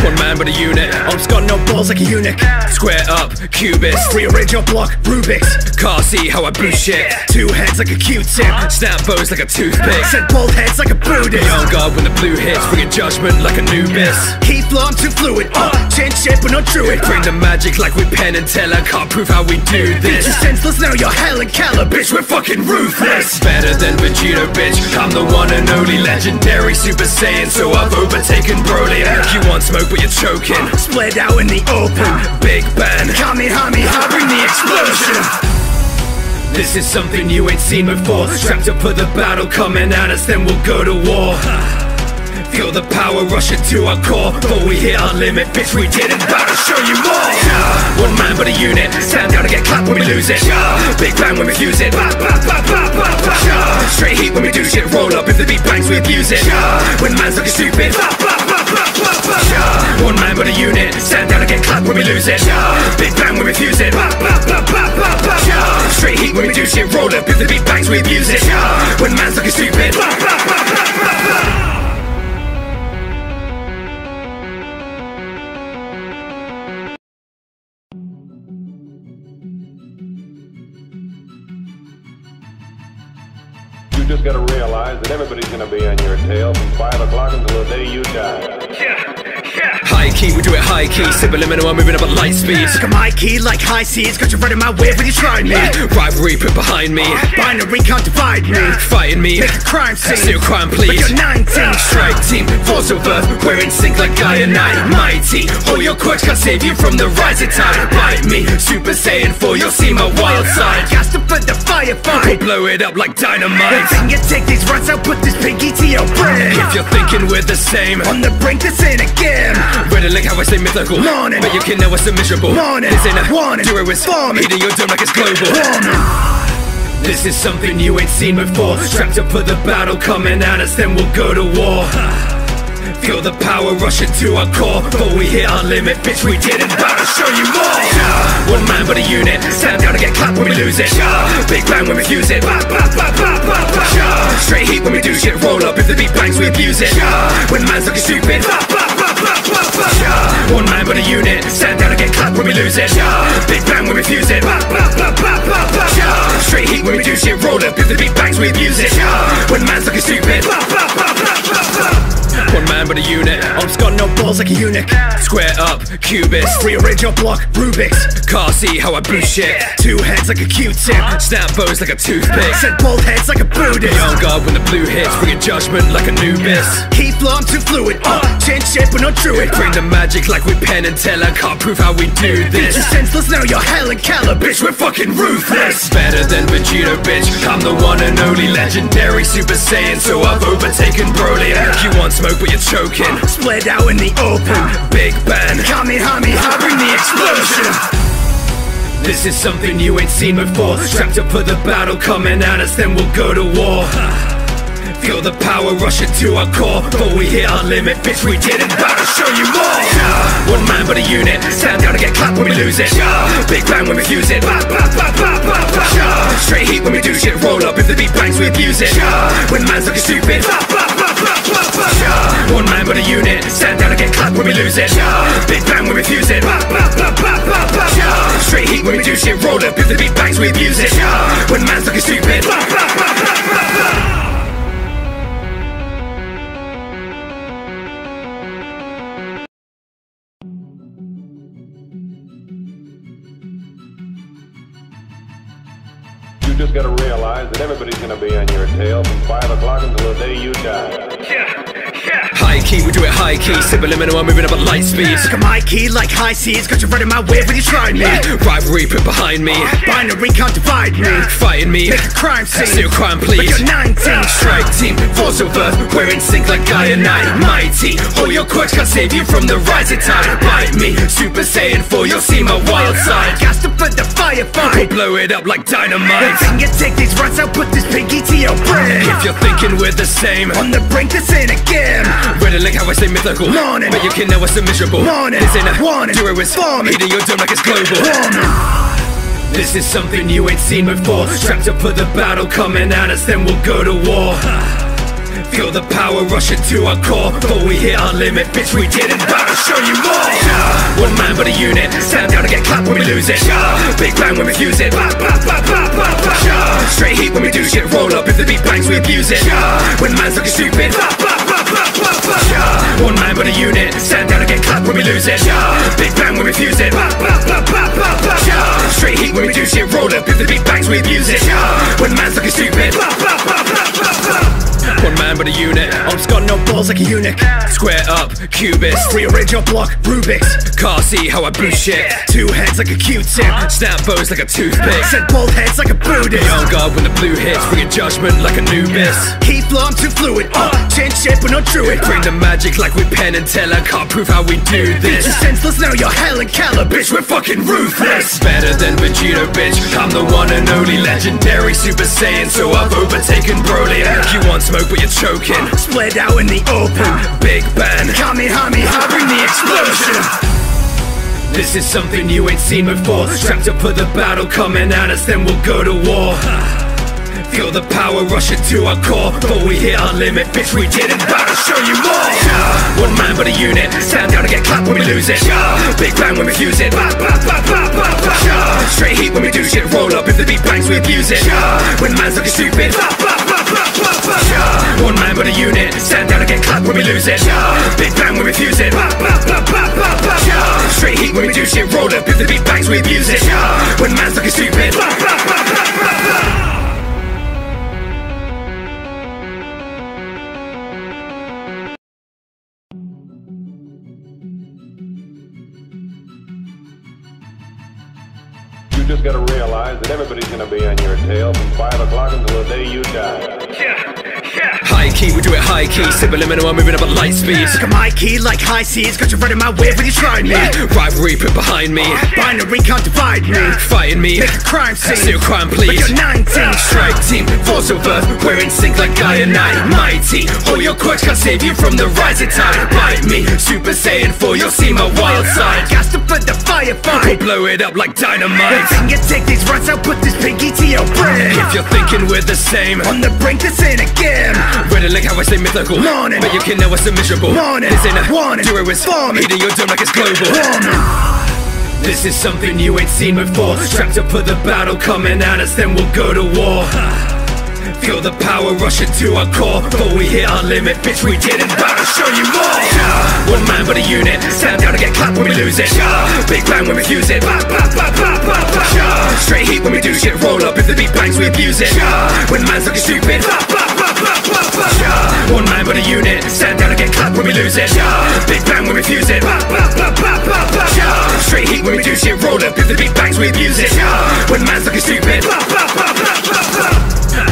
[SPEAKER 2] One man but a unit.
[SPEAKER 3] Arms got no balls like a eunuch.
[SPEAKER 2] Square up, cubist.
[SPEAKER 3] Rearrange your block, Rubik's.
[SPEAKER 2] Car see how I boost shit.
[SPEAKER 3] Two heads like a Q-tip.
[SPEAKER 2] Snap bows like a toothpick.
[SPEAKER 3] Set bald heads like a Buddhist.
[SPEAKER 2] Young guard when the blue hits, bring a judgment like Anubis.
[SPEAKER 3] Keep flow, I'm too fluid. Uh, change shape, but no druid.
[SPEAKER 2] Bring the magic like we Penn and Teller. Can't prove how we do
[SPEAKER 3] Bitch,
[SPEAKER 2] this.
[SPEAKER 3] you senseless, now you're Helen Keller. Bitch, we're fucking ruthless.
[SPEAKER 2] Better than Vegito, bitch. I'm the one and only legendary Super Saiyan, so I've overtaken Broly. You want smoke, but you're choking.
[SPEAKER 3] Split out in the open.
[SPEAKER 2] Big Bang.
[SPEAKER 3] Kamehameha, bring the explosion.
[SPEAKER 2] This is something you ain't seen before. Strapped up for the battle coming at us, then we'll go to war. [LAUGHS] Feel the power rushing to our core. But we hit our limit, bitch, we didn't. About to show you more. One man but a unit. Stand down and get clapped when we lose it. Big bang when we fuse it. Straight heat when we do shit. Roll up if the beat bangs, we abuse it. When man's looking stupid. One man but a unit. Stand down and get clapped when we lose it. Big bang we fuse it. Straight heat when we do shit. Roll up if the beat bangs, we abuse it. When man's looking stupid.
[SPEAKER 1] You just gotta realize that everybody's gonna be on your tail from 5 o'clock until the day you die.
[SPEAKER 2] High key, we do it high key. Subliminal, I'm moving up at light speed.
[SPEAKER 3] Look at my key like high seas, got you running my way when you tried me.
[SPEAKER 2] Rivalry put behind me.
[SPEAKER 3] Oh, Binary can't divide me.
[SPEAKER 2] Fighting me.
[SPEAKER 3] Make a crime scene.
[SPEAKER 2] Still crime,
[SPEAKER 3] But
[SPEAKER 2] please.
[SPEAKER 3] you're 19.
[SPEAKER 2] Strike team, force of earth. We're in sync like Gaia Night. Mighty. All your quirks can't save you from the rising tide. Bite me. Super Saiyan 4, you'll see my wild side.
[SPEAKER 3] Got to put the fire
[SPEAKER 2] We'll blow it up like dynamite.
[SPEAKER 3] Then you take these runs, I'll put this pinky to your brain.
[SPEAKER 2] If you're thinking we're the same,
[SPEAKER 3] On the brink, this ain't a game.
[SPEAKER 2] ready like how I say mythical.
[SPEAKER 3] Morning.
[SPEAKER 2] But you can know it's a miserable.
[SPEAKER 3] Morning.
[SPEAKER 2] This ain't a
[SPEAKER 3] Warning.
[SPEAKER 2] Do it with
[SPEAKER 3] Forming.
[SPEAKER 2] Heating your dome like it's global.
[SPEAKER 3] Warning.
[SPEAKER 2] This is something you ain't seen before. Strapped up for the battle coming at us, then we'll go to war. Feel the power rushing to our core. But we hit our limit, bitch, we didn't. About to show you more. One man but a unit. Stand down and get clapped when we lose it. Big bang when we fuse it. Ba, ba, ba, ba, ba, ba. Straight heat when we do shit. Roll up if the beat bangs, we abuse it. When man's looking stupid. Ba, ba, ba, ba, ba, ba. One man but a unit. Stand down and get clapped when we lose it. Big bang when we fuse it. Ba, ba, ba, ba, ba, ba. Straight heat when we do shit. Roll up if the beat bangs, we abuse it. When man's looking stupid. Ba, ba, ba, ba, ba, ba. One man but a unit.
[SPEAKER 3] Arms got no balls like a eunuch.
[SPEAKER 2] Square up, cubist.
[SPEAKER 3] Rearrange your block, Rubik's.
[SPEAKER 2] Car see how I boost shit.
[SPEAKER 3] Two heads like a Q-tip.
[SPEAKER 2] Snap bows like a toothpick.
[SPEAKER 3] Set bald heads like a Buddhist.
[SPEAKER 2] Young guard when the blue hits, bring a judgment like Anubis.
[SPEAKER 3] Keep flow, I'm too fluid. Uh, change shape, but no druid.
[SPEAKER 2] Bring the magic like we Penn and Teller. Can't prove how we do this.
[SPEAKER 3] you senseless, now you're Helen Keller. Bitch, we're fucking ruthless.
[SPEAKER 2] Better than Vegito, bitch. I'm the one and only legendary Super Saiyan, so I've overtaken Broly. You want smoke, but you're choking.
[SPEAKER 3] Split out in the open.
[SPEAKER 2] Big Bang.
[SPEAKER 3] Kamehameha, bring the explosion.
[SPEAKER 2] This is something you ain't seen before. Strapped up for the battle coming at us, then we'll go to war. [LAUGHS] Feel the power rushing to our core. But we hit our limit, bitch, we didn't About to show you more. One man but a unit. Stand down and get clapped when we lose it. Big bang when we fuse it. Straight heat when we do shit. Roll up if the beat bangs, we abuse it. When man's looking stupid One man but a unit Stand down and get clapped when we lose it. Big bang when we fuse it. Straight heat when we do shit Roll up if the beat bangs, we abuse it. When man's looking stupid
[SPEAKER 1] just gotta realize that everybody's gonna be on your tail from 5 o'clock until the day you die.
[SPEAKER 2] High key, we do it high key. Subliminal, I'm moving up at light speed.
[SPEAKER 3] Look at my key like high seas, got you running my way when you tried me.
[SPEAKER 2] Rivalry put behind me.
[SPEAKER 3] Oh, Binary can't divide me.
[SPEAKER 2] Fighting me.
[SPEAKER 3] Make a crime scene.
[SPEAKER 2] Still crime, please.
[SPEAKER 3] But you're 19.
[SPEAKER 2] Strike team, force of earth. We're in sync like Gaia Night. Mighty. All your quirks can't save you from the rising tide. Bite me. Super Saiyan 4, you'll see my wild side.
[SPEAKER 3] Got to put the fire
[SPEAKER 2] We'll
[SPEAKER 3] fight.
[SPEAKER 2] blow it up like dynamite.
[SPEAKER 3] You take these runs, I'll put this pinky to your brain.
[SPEAKER 2] If you're thinking we're the same,
[SPEAKER 3] On the brink, this ain't a game.
[SPEAKER 2] Ready like how I say mythical.
[SPEAKER 3] Morning.
[SPEAKER 2] But you can know it's a miserable.
[SPEAKER 3] Morning.
[SPEAKER 2] This ain't a
[SPEAKER 3] Warning.
[SPEAKER 2] Do it with
[SPEAKER 3] Warning.
[SPEAKER 2] Hitting your dome like it's global.
[SPEAKER 3] Warning.
[SPEAKER 2] This is something you ain't seen before. Strapped up for the battle coming at us, then we'll go to war. Feel the power rushing to our core. But we hit our limit, bitch, we didn't. About to show you more. One man but a unit. Stand down and get clapped when we lose it. Big bang when we fuse it. Straight heat when we do shit. Roll up if the beat bangs, we abuse it. When man's looking stupid. One man but a unit. Stand down and get clapped when we lose it. Big bang when we fuse it. Straight heat when we do shit. Roll up if the beat bangs, we abuse it. When man's looking stupid. One man but a unit.
[SPEAKER 3] Ops got no balls like a eunuch.
[SPEAKER 2] Square up, cubist.
[SPEAKER 3] Rearrange your block, Rubik's.
[SPEAKER 2] Car see how I boost shit.
[SPEAKER 3] Two heads like a Q-tip.
[SPEAKER 2] Snap bows like a toothpick.
[SPEAKER 3] Set both heads like a Buddhist.
[SPEAKER 2] Young guard when the blue hits. Bring a judgment like Anubis.
[SPEAKER 3] Heat flow, I'm too fluid. Uh, change shape, but no druid.
[SPEAKER 2] Bring the magic like we Penn and Teller. Can't prove how we do this.
[SPEAKER 3] you senseless now, you're Helen Keller. Bitch, we're fucking ruthless.
[SPEAKER 2] Better than Vegito, bitch. I'm the one and only legendary Super Saiyan, so I've overtaken Broly. You want smoke, but you're choking.
[SPEAKER 3] Split out in the open.
[SPEAKER 2] Big Bang.
[SPEAKER 3] Kamehameha, bring the explosion.
[SPEAKER 2] This is something you ain't seen before. Strapped up for the battle coming at us, then we'll go to war. [LAUGHS] Feel the power rushing to our core. But we hit our limit, bitch, we didn't. About to show you more. One man but a unit. Stand down and get clapped when we lose it. yeah. Big bang when we fuse it. Straight heat when we do shit. Roll up if the beat bangs, we abuse it. yeah. When man's looking stupid. One man but a unit. Stand down and get clapped when we lose it. Big bang we fuse it. Straight heat when we do shit. Roll up if the beat bangs, we abuse it. When man's looking stupid.
[SPEAKER 1] You just gotta realize that everybody's gonna be on your tail from 5 o'clock until the day you die.
[SPEAKER 2] Do it high key. Subliminal, I'm moving up at light speed.
[SPEAKER 3] Look at my key like high seas, got you running my way when you tried me.
[SPEAKER 2] Rivalry put behind me.
[SPEAKER 3] Binary can't divide me.
[SPEAKER 2] Fighting me.
[SPEAKER 3] Make a crime scene.
[SPEAKER 2] Still crime,
[SPEAKER 3] But
[SPEAKER 2] please.
[SPEAKER 3] you're 19.
[SPEAKER 2] Strike team, force of earth. We're in sync like Gaia Night. Mighty. All your quirks can't save you from the rising tide. Bite me. Super Saiyan 4, you'll see my wild side.
[SPEAKER 3] Got to put the fire fight.
[SPEAKER 2] blow it up like dynamite.
[SPEAKER 3] Then you take these runs, I'll put this pinky to your brain.
[SPEAKER 2] If you're thinking we're the same,
[SPEAKER 3] On the brink, this ain't a game.
[SPEAKER 2] ready like how I say mythical.
[SPEAKER 3] Morning.
[SPEAKER 2] But you can know it's a miserable.
[SPEAKER 3] Morning.
[SPEAKER 2] This ain't a
[SPEAKER 3] Warning.
[SPEAKER 2] Do it with
[SPEAKER 3] Warning.
[SPEAKER 2] Hitting your dome like it's global.
[SPEAKER 3] Warning.
[SPEAKER 2] This is something you ain't seen before. Strapped up for the battle coming at us, then we'll go to war. Feel the power rushing to our core. But we hit our limit, bitch, we didn't. About to show you more. One man but a unit. Stand down and get clapped when we lose it. Big bang when we fuse it. Straight heat when we do shit. Roll up if the beat bangs, we abuse it. When man's looking stupid. One man but a unit. Stand down and get clapped when we lose it. Big bang when we fuse it. Straight heat when we do shit. Roll up if the beat bangs, we abuse it. When man's looking stupid.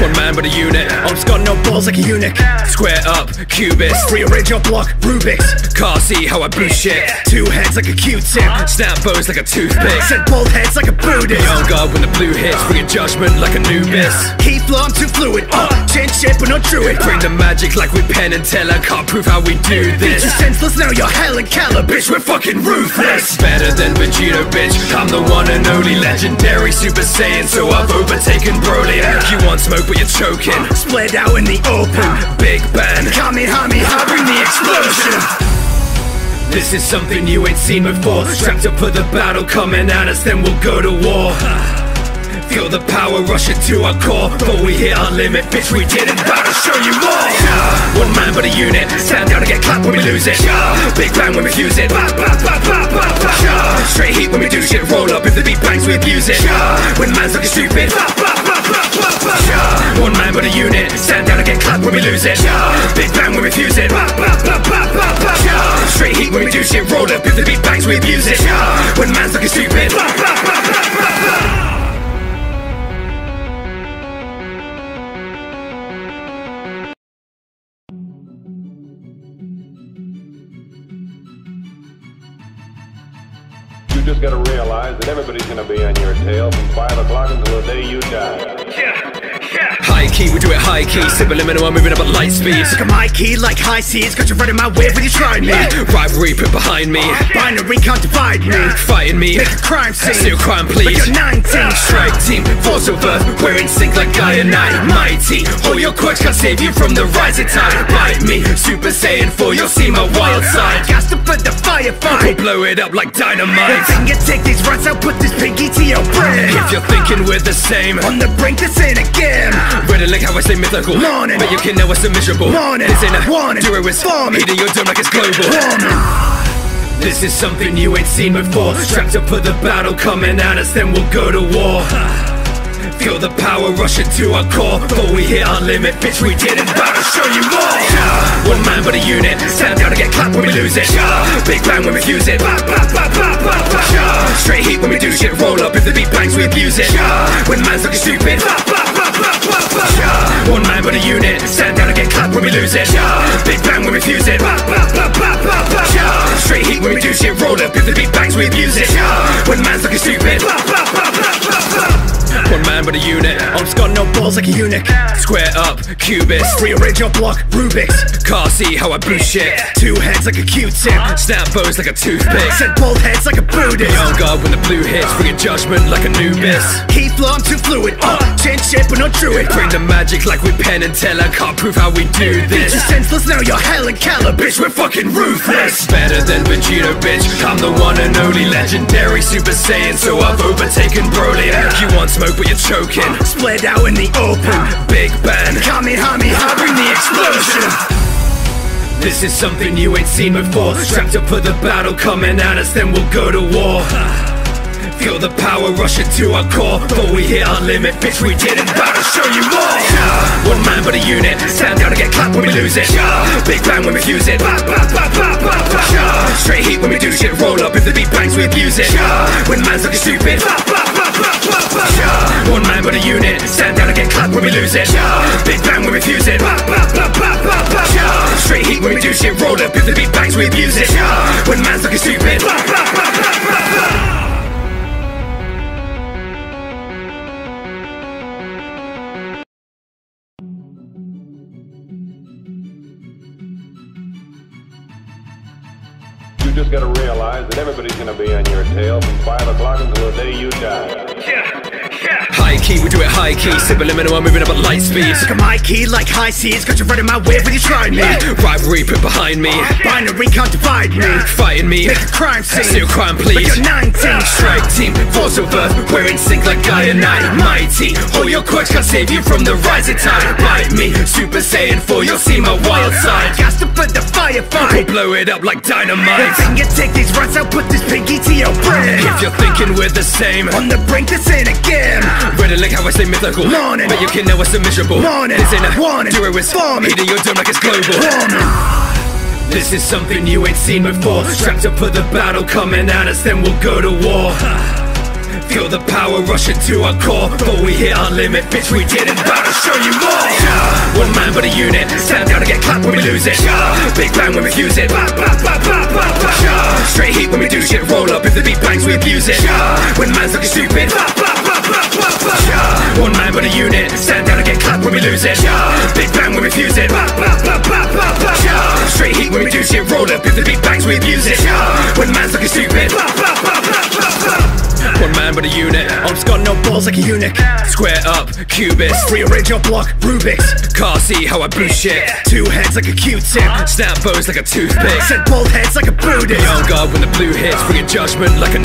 [SPEAKER 2] One man but a unit.
[SPEAKER 3] Ops got no balls like a eunuch.
[SPEAKER 2] Square up, cubist.
[SPEAKER 3] Free your block, Rubik's.
[SPEAKER 2] Car see how I boost shit.
[SPEAKER 3] Two heads like a Q-tip.
[SPEAKER 2] Snap bows like a toothpick.
[SPEAKER 3] Set both heads like a Buddhist.
[SPEAKER 2] Young guard when the blue hits. Bring a judgment like Anubis.
[SPEAKER 3] Keep flow, I'm too fluid. Uh, change shit, but no druid.
[SPEAKER 2] Bring the magic like with Penn and Teller. Can't prove how we do
[SPEAKER 3] Bitch,
[SPEAKER 2] this.
[SPEAKER 3] you senseless now, you're Helen Keller. Bitch, we're fucking ruthless.
[SPEAKER 2] Better than Vegito, bitch. I'm the one and only legendary Super Saiyan, so I've overtaken Broly. You want smoke, but you're choking.
[SPEAKER 3] Split out in the open.
[SPEAKER 2] Big Bang.
[SPEAKER 3] Kamehameha, bring the explosion.
[SPEAKER 2] This is something you ain't seen before. Strapped up for the battle coming at us, then we'll go to war. [LAUGHS] Feel the power rushing to our core. But we hit our limit, bitch, we didn't bow to show you more. One man but a unit. Stand down and get clapped when we lose it. Big bang when we fuse it. Straight heat when we do shit. Roll up if the beat bangs, we abuse it. When man's looking stupid. One man but a unit. Stand down and get clapped when we lose it. Big bang we fuse it. Straight heat when we do shit. Roll up if the beat bangs, we abuse it. When man's looking stupid.
[SPEAKER 1] Everybody's gonna be on your tail from 5 o'clock until the day you die.
[SPEAKER 2] High key, we do it high key. Subliminal, I'm moving up at light speed.
[SPEAKER 3] Look at my key like high seas. Got you running my way when you try me.
[SPEAKER 2] Rivalry put behind me.
[SPEAKER 3] Oh, Binary can't divide me.
[SPEAKER 2] Fighting me.
[SPEAKER 3] Make a crime scene.
[SPEAKER 2] Still crime,
[SPEAKER 3] But
[SPEAKER 2] please.
[SPEAKER 3] you're 19.
[SPEAKER 2] Strike team, force of earth, we're in sync like Gaia Night. Mighty, all your quirks can't save you from the rising tide. Bite me, Super Saiyan 4, you'll see my wild side.
[SPEAKER 3] Got to put the fire
[SPEAKER 2] We'll blow it up like dynamite.
[SPEAKER 3] You take these runs, I'll put this pinky to your brain.
[SPEAKER 2] If you're thinking we're the same,
[SPEAKER 3] On the brink, this ain't a game.
[SPEAKER 2] ready like how I say mythical.
[SPEAKER 3] Morning.
[SPEAKER 2] But you can know it's a miserable.
[SPEAKER 3] Morning.
[SPEAKER 2] This ain't a
[SPEAKER 3] Warning.
[SPEAKER 2] Do it with
[SPEAKER 3] Forming.
[SPEAKER 2] Hitting your dome like it's global.
[SPEAKER 3] Warning.
[SPEAKER 2] This is something you ain't seen before. Strapped up for the battle coming at us, then we'll go to war. Feel the power rushing to our core. But we hit our limit, bitch, we didn't bow to show you more. One man but a unit. Stand down and get clapped when we lose it. yeah. Big bang when we fuse it. Ba, ba, ba, ba, ba, ba. Straight heat when we do shit. Roll up if the beat bangs, we abuse it. yeah. When man's looking stupid. Ba, ba. One man but a unit. Stand down and get clapped when we lose it. Big bang when we fuse it. Straight heat when we do shit. Roll up if the beat bangs, we abuse it. When man's looking stupid. One man but a unit.
[SPEAKER 3] Ops got no balls like a eunuch.
[SPEAKER 2] Square up, cubist.
[SPEAKER 3] Rearrange your block, Rubik's.
[SPEAKER 2] Car see how I boost shit.
[SPEAKER 3] Two heads like a Q-tip.
[SPEAKER 2] Snap bows like a toothpick.
[SPEAKER 3] Set both heads like a Buddhist.
[SPEAKER 2] Young guard when the blue hits. Bring a judgment like Anubis.
[SPEAKER 3] Keep flow, I'm too fluid. Uh, change shit, but no druid.
[SPEAKER 2] Bring the magic like we Penn and Teller. Can't prove how we do this.
[SPEAKER 3] you senseless now, you're Helen Keller. Bitch, we're fucking ruthless.
[SPEAKER 2] Better than Vegito, bitch. I'm the one and only legendary Super Saiyan, so I've overtaken Broly. You want smoke, but you're choking.
[SPEAKER 3] Split out in the open.
[SPEAKER 2] Big Bang.
[SPEAKER 3] Kamehameha, bring the explosion.
[SPEAKER 2] This is something you ain't seen before. Strapped up for the battle coming at us, then we'll go to war. Feel the power rushing to our core. But we hit our limit, bitch, we didn't bow to show you more. One man but a unit. Stand down and get clapped when we lose it. Big bang when we fuse it. Ba, ba, ba, ba, ba, ba. Straight heat when we do shit. Roll up if the beat bangs, we abuse it. When man's looking stupid. One man but a unit. Stand down and get clapped when we lose it. Big bang when we fuse it. Straight heat when we do shit. Roll up if the beat bangs, we abuse it. When man's looking stupid.
[SPEAKER 1] Just gotta realize that everybody's gonna be on your tail from 5 o'clock until the day you die.
[SPEAKER 2] High key, we do it high key. Subliminal, I'm moving up at light speed.
[SPEAKER 3] Look at my key like high seas. Got you running my way when you try me.
[SPEAKER 2] Rivalry put behind me.
[SPEAKER 3] Oh, Binary can't divide me.
[SPEAKER 2] Fighting me.
[SPEAKER 3] Make a crime scene.
[SPEAKER 2] Still crime,
[SPEAKER 3] But
[SPEAKER 2] please.
[SPEAKER 3] you're 19.
[SPEAKER 2] Strike team, force of earth, we're in sync like Gaia Night. Mighty, all your quirks can't save you from the rising tide. Bite me, Super Saiyan 4, you'll see my wild side.
[SPEAKER 3] Got to put the fire
[SPEAKER 2] We'll blow it up like dynamite.
[SPEAKER 3] Then you take these runs, I'll put this pinky to your brain.
[SPEAKER 2] If you're thinking we're the same,
[SPEAKER 3] On the brink, this ain't a
[SPEAKER 2] ready like how I say mythical.
[SPEAKER 3] Morning.
[SPEAKER 2] But you can know it's a miserable.
[SPEAKER 3] Morning.
[SPEAKER 2] This ain't a
[SPEAKER 3] Warning.
[SPEAKER 2] Do it with
[SPEAKER 3] Forming.
[SPEAKER 2] Hitting your dome like it's global.
[SPEAKER 3] Warning.
[SPEAKER 2] This is something you ain't seen before. Strapped up for the battle coming at us, then we'll go to war. Feel the power rushing to our core But we hit our limit, bitch, we didn't About to show you more yeah. One man but a unit Stand down and get clapped when we lose it yeah. Big bang when we fuse it bah, bah, bah, bah, bah, bah. Yeah. Straight heat when we do shit Roll up if the beat bangs, we abuse it yeah. When man's looking stupid bah, Yeah. One man but a unit Stand down and get clapped when we lose it yeah. Big bang when we fuse it. Yeah. Straight heat when we do shit Roll up if the beat bangs, we abuse it yeah. When man's looking stupid bah, bah, bah, bah, bah, bah. One man but a unit. Arms got no balls like a eunuch. Square up, cubist Rearrange your block, Rubik's. Car see how I boost shit. Two heads like a Q-tip. Snap bows like a toothpick. Set both heads like a Buddhist. Young guard when the blue hits. Bring a judgment like a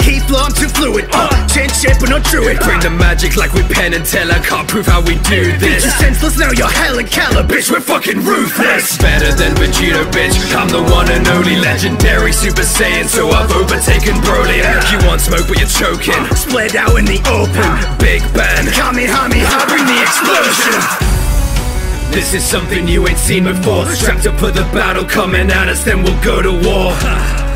[SPEAKER 2] Keep flow, I'm too fluid. Uh, Change shape but no druid. Bring the magic like we Penn and Teller Can't prove how we do this. Bitch, senseless. Now, you're Helen Keller Bitch, we're fucking ruthless. Better than Vegito, bitch. I'm the one and only legendary Super Saiyan. So I've overtaken Broly. You want smoke but you're choking. Split out in the open. Big Bang Kamehameha bring the explosion. This is something you ain't seen before. Strapped up for the battle coming at us then we'll go to war. [LAUGHS]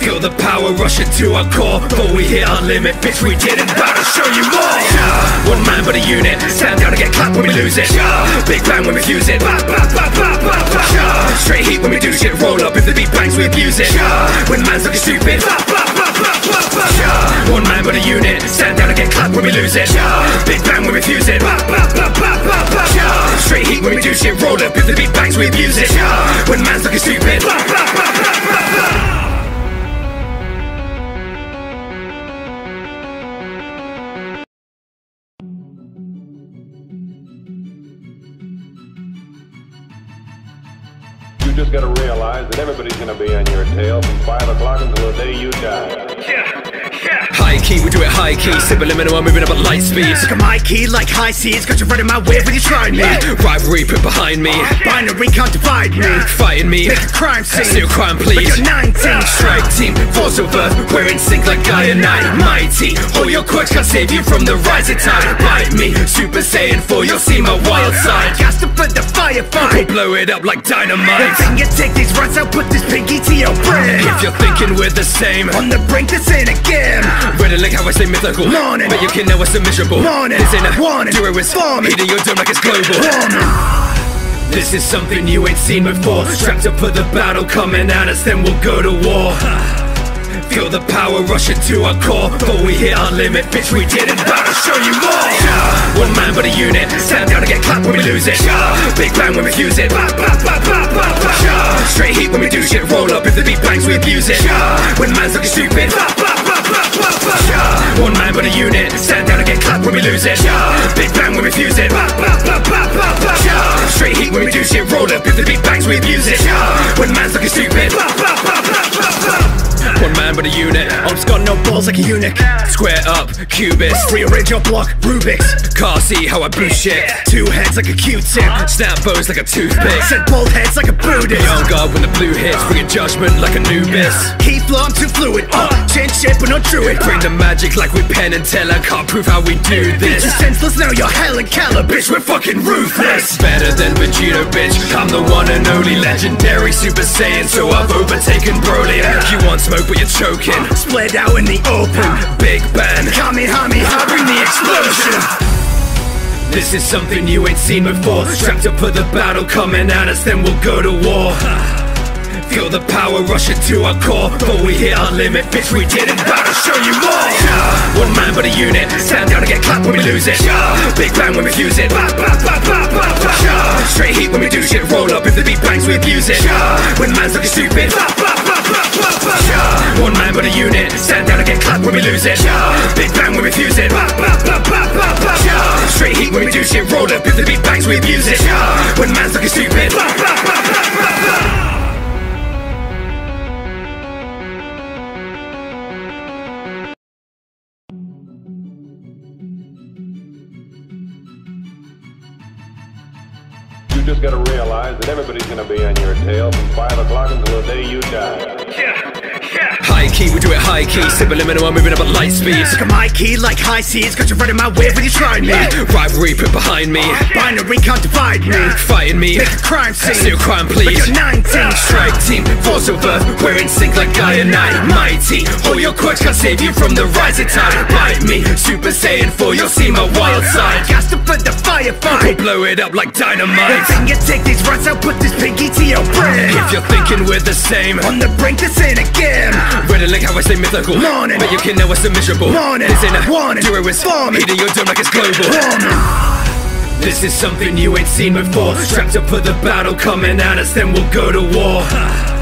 [SPEAKER 2] Feel the power rushing to our core. But we hit our limit, bitch we didn't to show you more. Yeah. One man but a unit. Stand down and get clapped when we lose it. Yeah. Big bang when we fuse it. Bah, bah, bah, bah, bah, bah. Yeah. Straight heat when we do shit. Roll up if the beat bangs we abuse it. When man's looking stupid. Bah, bah, Yeah. One man but a unit Stand down and get clapped when we lose it yeah. Big bang when we fuse it bah, bah, bah, bah, bah, bah. Yeah. Straight heat when we do shit Roll up if the beat bangs we abuse it yeah. When man's looking stupid bah, bah, bah, bah, bah, bah.
[SPEAKER 1] You just gotta realize that everybody's gonna be on your tail from 5 o'clock until the day you die.
[SPEAKER 2] High key, we do it high key. Subliminal, I'm moving up at light speed.
[SPEAKER 3] Look at my key like high seas, got you running my way when you try me.
[SPEAKER 2] Rivalry put behind me.
[SPEAKER 3] Oh, Binary can't divide me.
[SPEAKER 2] Fighting me.
[SPEAKER 3] Make a crime scene.
[SPEAKER 2] Still crime,
[SPEAKER 3] But
[SPEAKER 2] please.
[SPEAKER 3] you're 19.
[SPEAKER 2] Strike team, force of earth, we're in sync like Gaia Night. Mighty, all your quirks can't save you from the rising tide. Bite me, Super Saiyan 4, you'll see my wild side.
[SPEAKER 3] Gas to put the fire
[SPEAKER 2] We'll blow it up like dynamite.
[SPEAKER 3] thing you take these runs, I'll put this pinky to your brain.
[SPEAKER 2] If you're thinking we're the same,
[SPEAKER 3] On the brink, this ain't a game.
[SPEAKER 2] Ready like how I say mythical.
[SPEAKER 3] Morning.
[SPEAKER 2] But you can know it's a miserable.
[SPEAKER 3] Morning.
[SPEAKER 2] This ain't a
[SPEAKER 3] Warning.
[SPEAKER 2] duo, it's
[SPEAKER 3] Forming.
[SPEAKER 2] Hitting your dome like it's global.
[SPEAKER 3] Warning.
[SPEAKER 2] This is something you ain't seen before Strapped up for the battle coming at us then we'll go to war Feel the power rushing to our core But we hit our limit, bitch we didn't About to show you more yeah. One man but a unit Stand down and get clapped when we lose it yeah. Big bang when we fuse it bah, bah, bah, bah, bah, bah. Yeah. Straight heat when we do shit Roll up if the beat bangs we abuse it yeah. When man's looking stupid bah, bah, bah, bah, bah, bah. Yeah. One man but a unit Stand down and get clapped when we lose it yeah. Big bang when we fuse it bah, bah, bah, bah, bah, bah. Yeah. Straight heat when we do shit Roll up if the beat bangs we abuse it yeah. When man's looking stupid bah, bah, bah, bah, bah, bah. One man but a unit
[SPEAKER 3] Arms got no balls like a eunuch.
[SPEAKER 2] Square up, cubist
[SPEAKER 3] Rearrange your block, Rubik's.
[SPEAKER 2] Car see how I boost shit
[SPEAKER 3] Two heads like a Q-tip.
[SPEAKER 2] Snap bows like a toothpick
[SPEAKER 3] Set both heads like a Buddhist.
[SPEAKER 2] Young guard when the blue hits Bring a judgment like Anubis
[SPEAKER 3] Keep flow, I'm too fluid. Uh, change shape but no druid.
[SPEAKER 2] Bring the magic like we Penn and Teller Can't prove how we do
[SPEAKER 3] Bitch,
[SPEAKER 2] this
[SPEAKER 3] senseless now, you're Helen Keller.
[SPEAKER 2] Bitch, we're fucking ruthless Better than Vegito, bitch I'm the one and only legendary Super Saiyan So I've overtaken Broly You want smoke but you're choking
[SPEAKER 3] Split out in the open.
[SPEAKER 2] Big Bang
[SPEAKER 3] Kamehameha, bring the explosion.
[SPEAKER 2] This is something you ain't seen before Strapped up for the battle coming at us then we'll go to war [LAUGHS] Feel the power rushing to our core But we hit our limit, bitch we didn't About to show you more yeah. One man but a unit Stand down and get clapped when we lose it yeah. Big bang when we fuse it bah, bah, bah, bah, bah, bah. Yeah. Straight heat when we do shit Roll up if the beat bangs we abuse it yeah. When man's looking stupid bah, bah, bah, bah, bah, bah. Yeah. One man but a unit Stand down and get clapped when we lose it yeah. Big bang when we fuse it bah, bah, bah, bah, bah, bah. Yeah. Straight heat when we do shit Roll up if the beat bangs we abuse it yeah. When man's looking stupid bah, bah, bah, bah, bah, bah.
[SPEAKER 1] You gotta realize that everybody's gonna be on your tail from 5 o'clock until the day you die.
[SPEAKER 2] High High key, we do it high key. Subliminal, I'm moving up at light speed.
[SPEAKER 3] Look at my key like high seas, got you running my way when you try me.
[SPEAKER 2] Rivalry put behind me.
[SPEAKER 3] Oh, Binary can't divide me.
[SPEAKER 2] Fighting me.
[SPEAKER 3] Make a crime scene.
[SPEAKER 2] Still crime, please.
[SPEAKER 3] But you're 19. Ah.
[SPEAKER 2] Strike team, force of earth, we're in sync like Gaia Night. Mighty, all your quirks can't save you from the rising tide. Bite me, Super Saiyan 4, you'll see my wild side.
[SPEAKER 3] Got to put the fire
[SPEAKER 2] We'll blow it up like dynamite.
[SPEAKER 3] Then you take these runs, I'll put this pinky to your brain.
[SPEAKER 2] If you're thinking we're the same,
[SPEAKER 3] On the brink, this ain't a game.
[SPEAKER 2] Ready like how I stay mythical.
[SPEAKER 3] Morning.
[SPEAKER 2] But you can know it's a miserable.
[SPEAKER 3] Morning.
[SPEAKER 2] This ain't a
[SPEAKER 3] Warning.
[SPEAKER 2] Do it with
[SPEAKER 3] Forming.
[SPEAKER 2] Heating your dome like it's global.
[SPEAKER 3] Warning.
[SPEAKER 2] This is something you ain't seen before. Strapped up for the battle coming at us, then we'll go to war.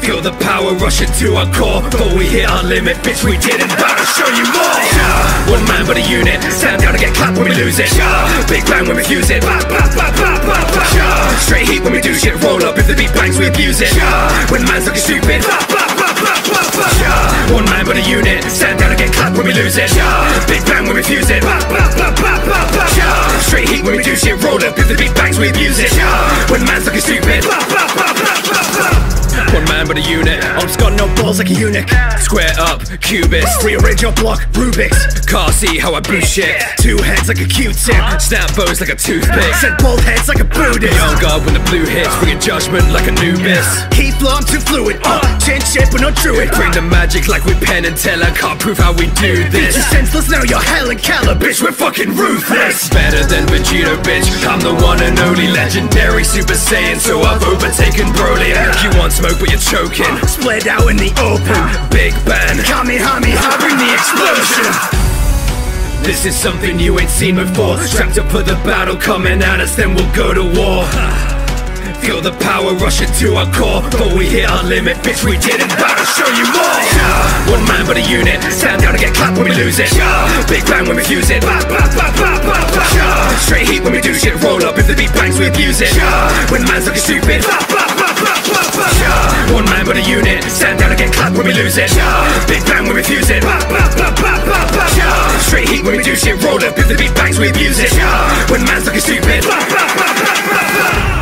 [SPEAKER 2] Feel the power rushing to our core. Before we hit our limit, bitch, we didn't bow to show you more. One man but a unit. Stand down and get clapped when we lose it. Big bang when we fuse it. Ba, ba, ba, ba, ba, ba. Straight heat when we do shit. Roll up if the beat bangs, we abuse it. When man's looking stupid. Ba, ba, ba, ba, ba, ba. One man but a unit. Stand down and get clapped when we lose it. Big bang when we fuse it. Ba, ba, ba, ba, ba, ba. Straight heat when we do shit. Roll up if the beat bangs, we abuse it. When man's looking stupid. Ba, ba, ba, ba, ba, ba. One man but a unit.
[SPEAKER 3] Ops got no balls like a eunuch.
[SPEAKER 2] Square up, cubist.
[SPEAKER 3] Rearrange your block, Rubik's.
[SPEAKER 2] Car see how I boost shit.
[SPEAKER 3] Two heads like a Q-tip.
[SPEAKER 2] Snap bows like a toothpick.
[SPEAKER 3] Set both heads like a Buddhist.
[SPEAKER 2] Young guard when the blue hits, bring a judgment like Anubis.
[SPEAKER 3] Heat flow, I'm too fluid. Uh, change shape, but no druid.
[SPEAKER 2] Bring the magic like we Penn and Teller. Can't prove how we do
[SPEAKER 3] You're senseless now, you're Helen Keller,
[SPEAKER 2] Bitch, we're fucking ruthless. Better than Vegito, bitch. I'm the one and only legendary Super Saiyan, so I've overtaken Broly. You want smoke, but you're choking.
[SPEAKER 3] Split out in the open.
[SPEAKER 2] Big Bang.
[SPEAKER 3] Kamehameha, bring the explosion.
[SPEAKER 2] This is something you ain't seen before. Strapped up for the battle coming at us, then we'll go to war. Feel the power rushing to our core. Before we hit our limit, bitch, we didn't bow to show you more. One man but a unit. Stand down and get clapped when we lose it. Big bang when we fuse it. Ba, ba, ba, ba, ba, ba. Straight heat when we do shit. Roll up if the beat bangs, we abuse it. When man's looking stupid. Ba, ba, ba, ba, ba, ba. One man but a unit. Stand down and get clapped when we lose it. Big bang when we fuse it. Ba, ba, ba, ba, ba, ba. Straight heat when we do shit. Roll up if the beat bangs, we abuse it. When man's looking stupid. Ba, ba, ba, ba, ba, ba.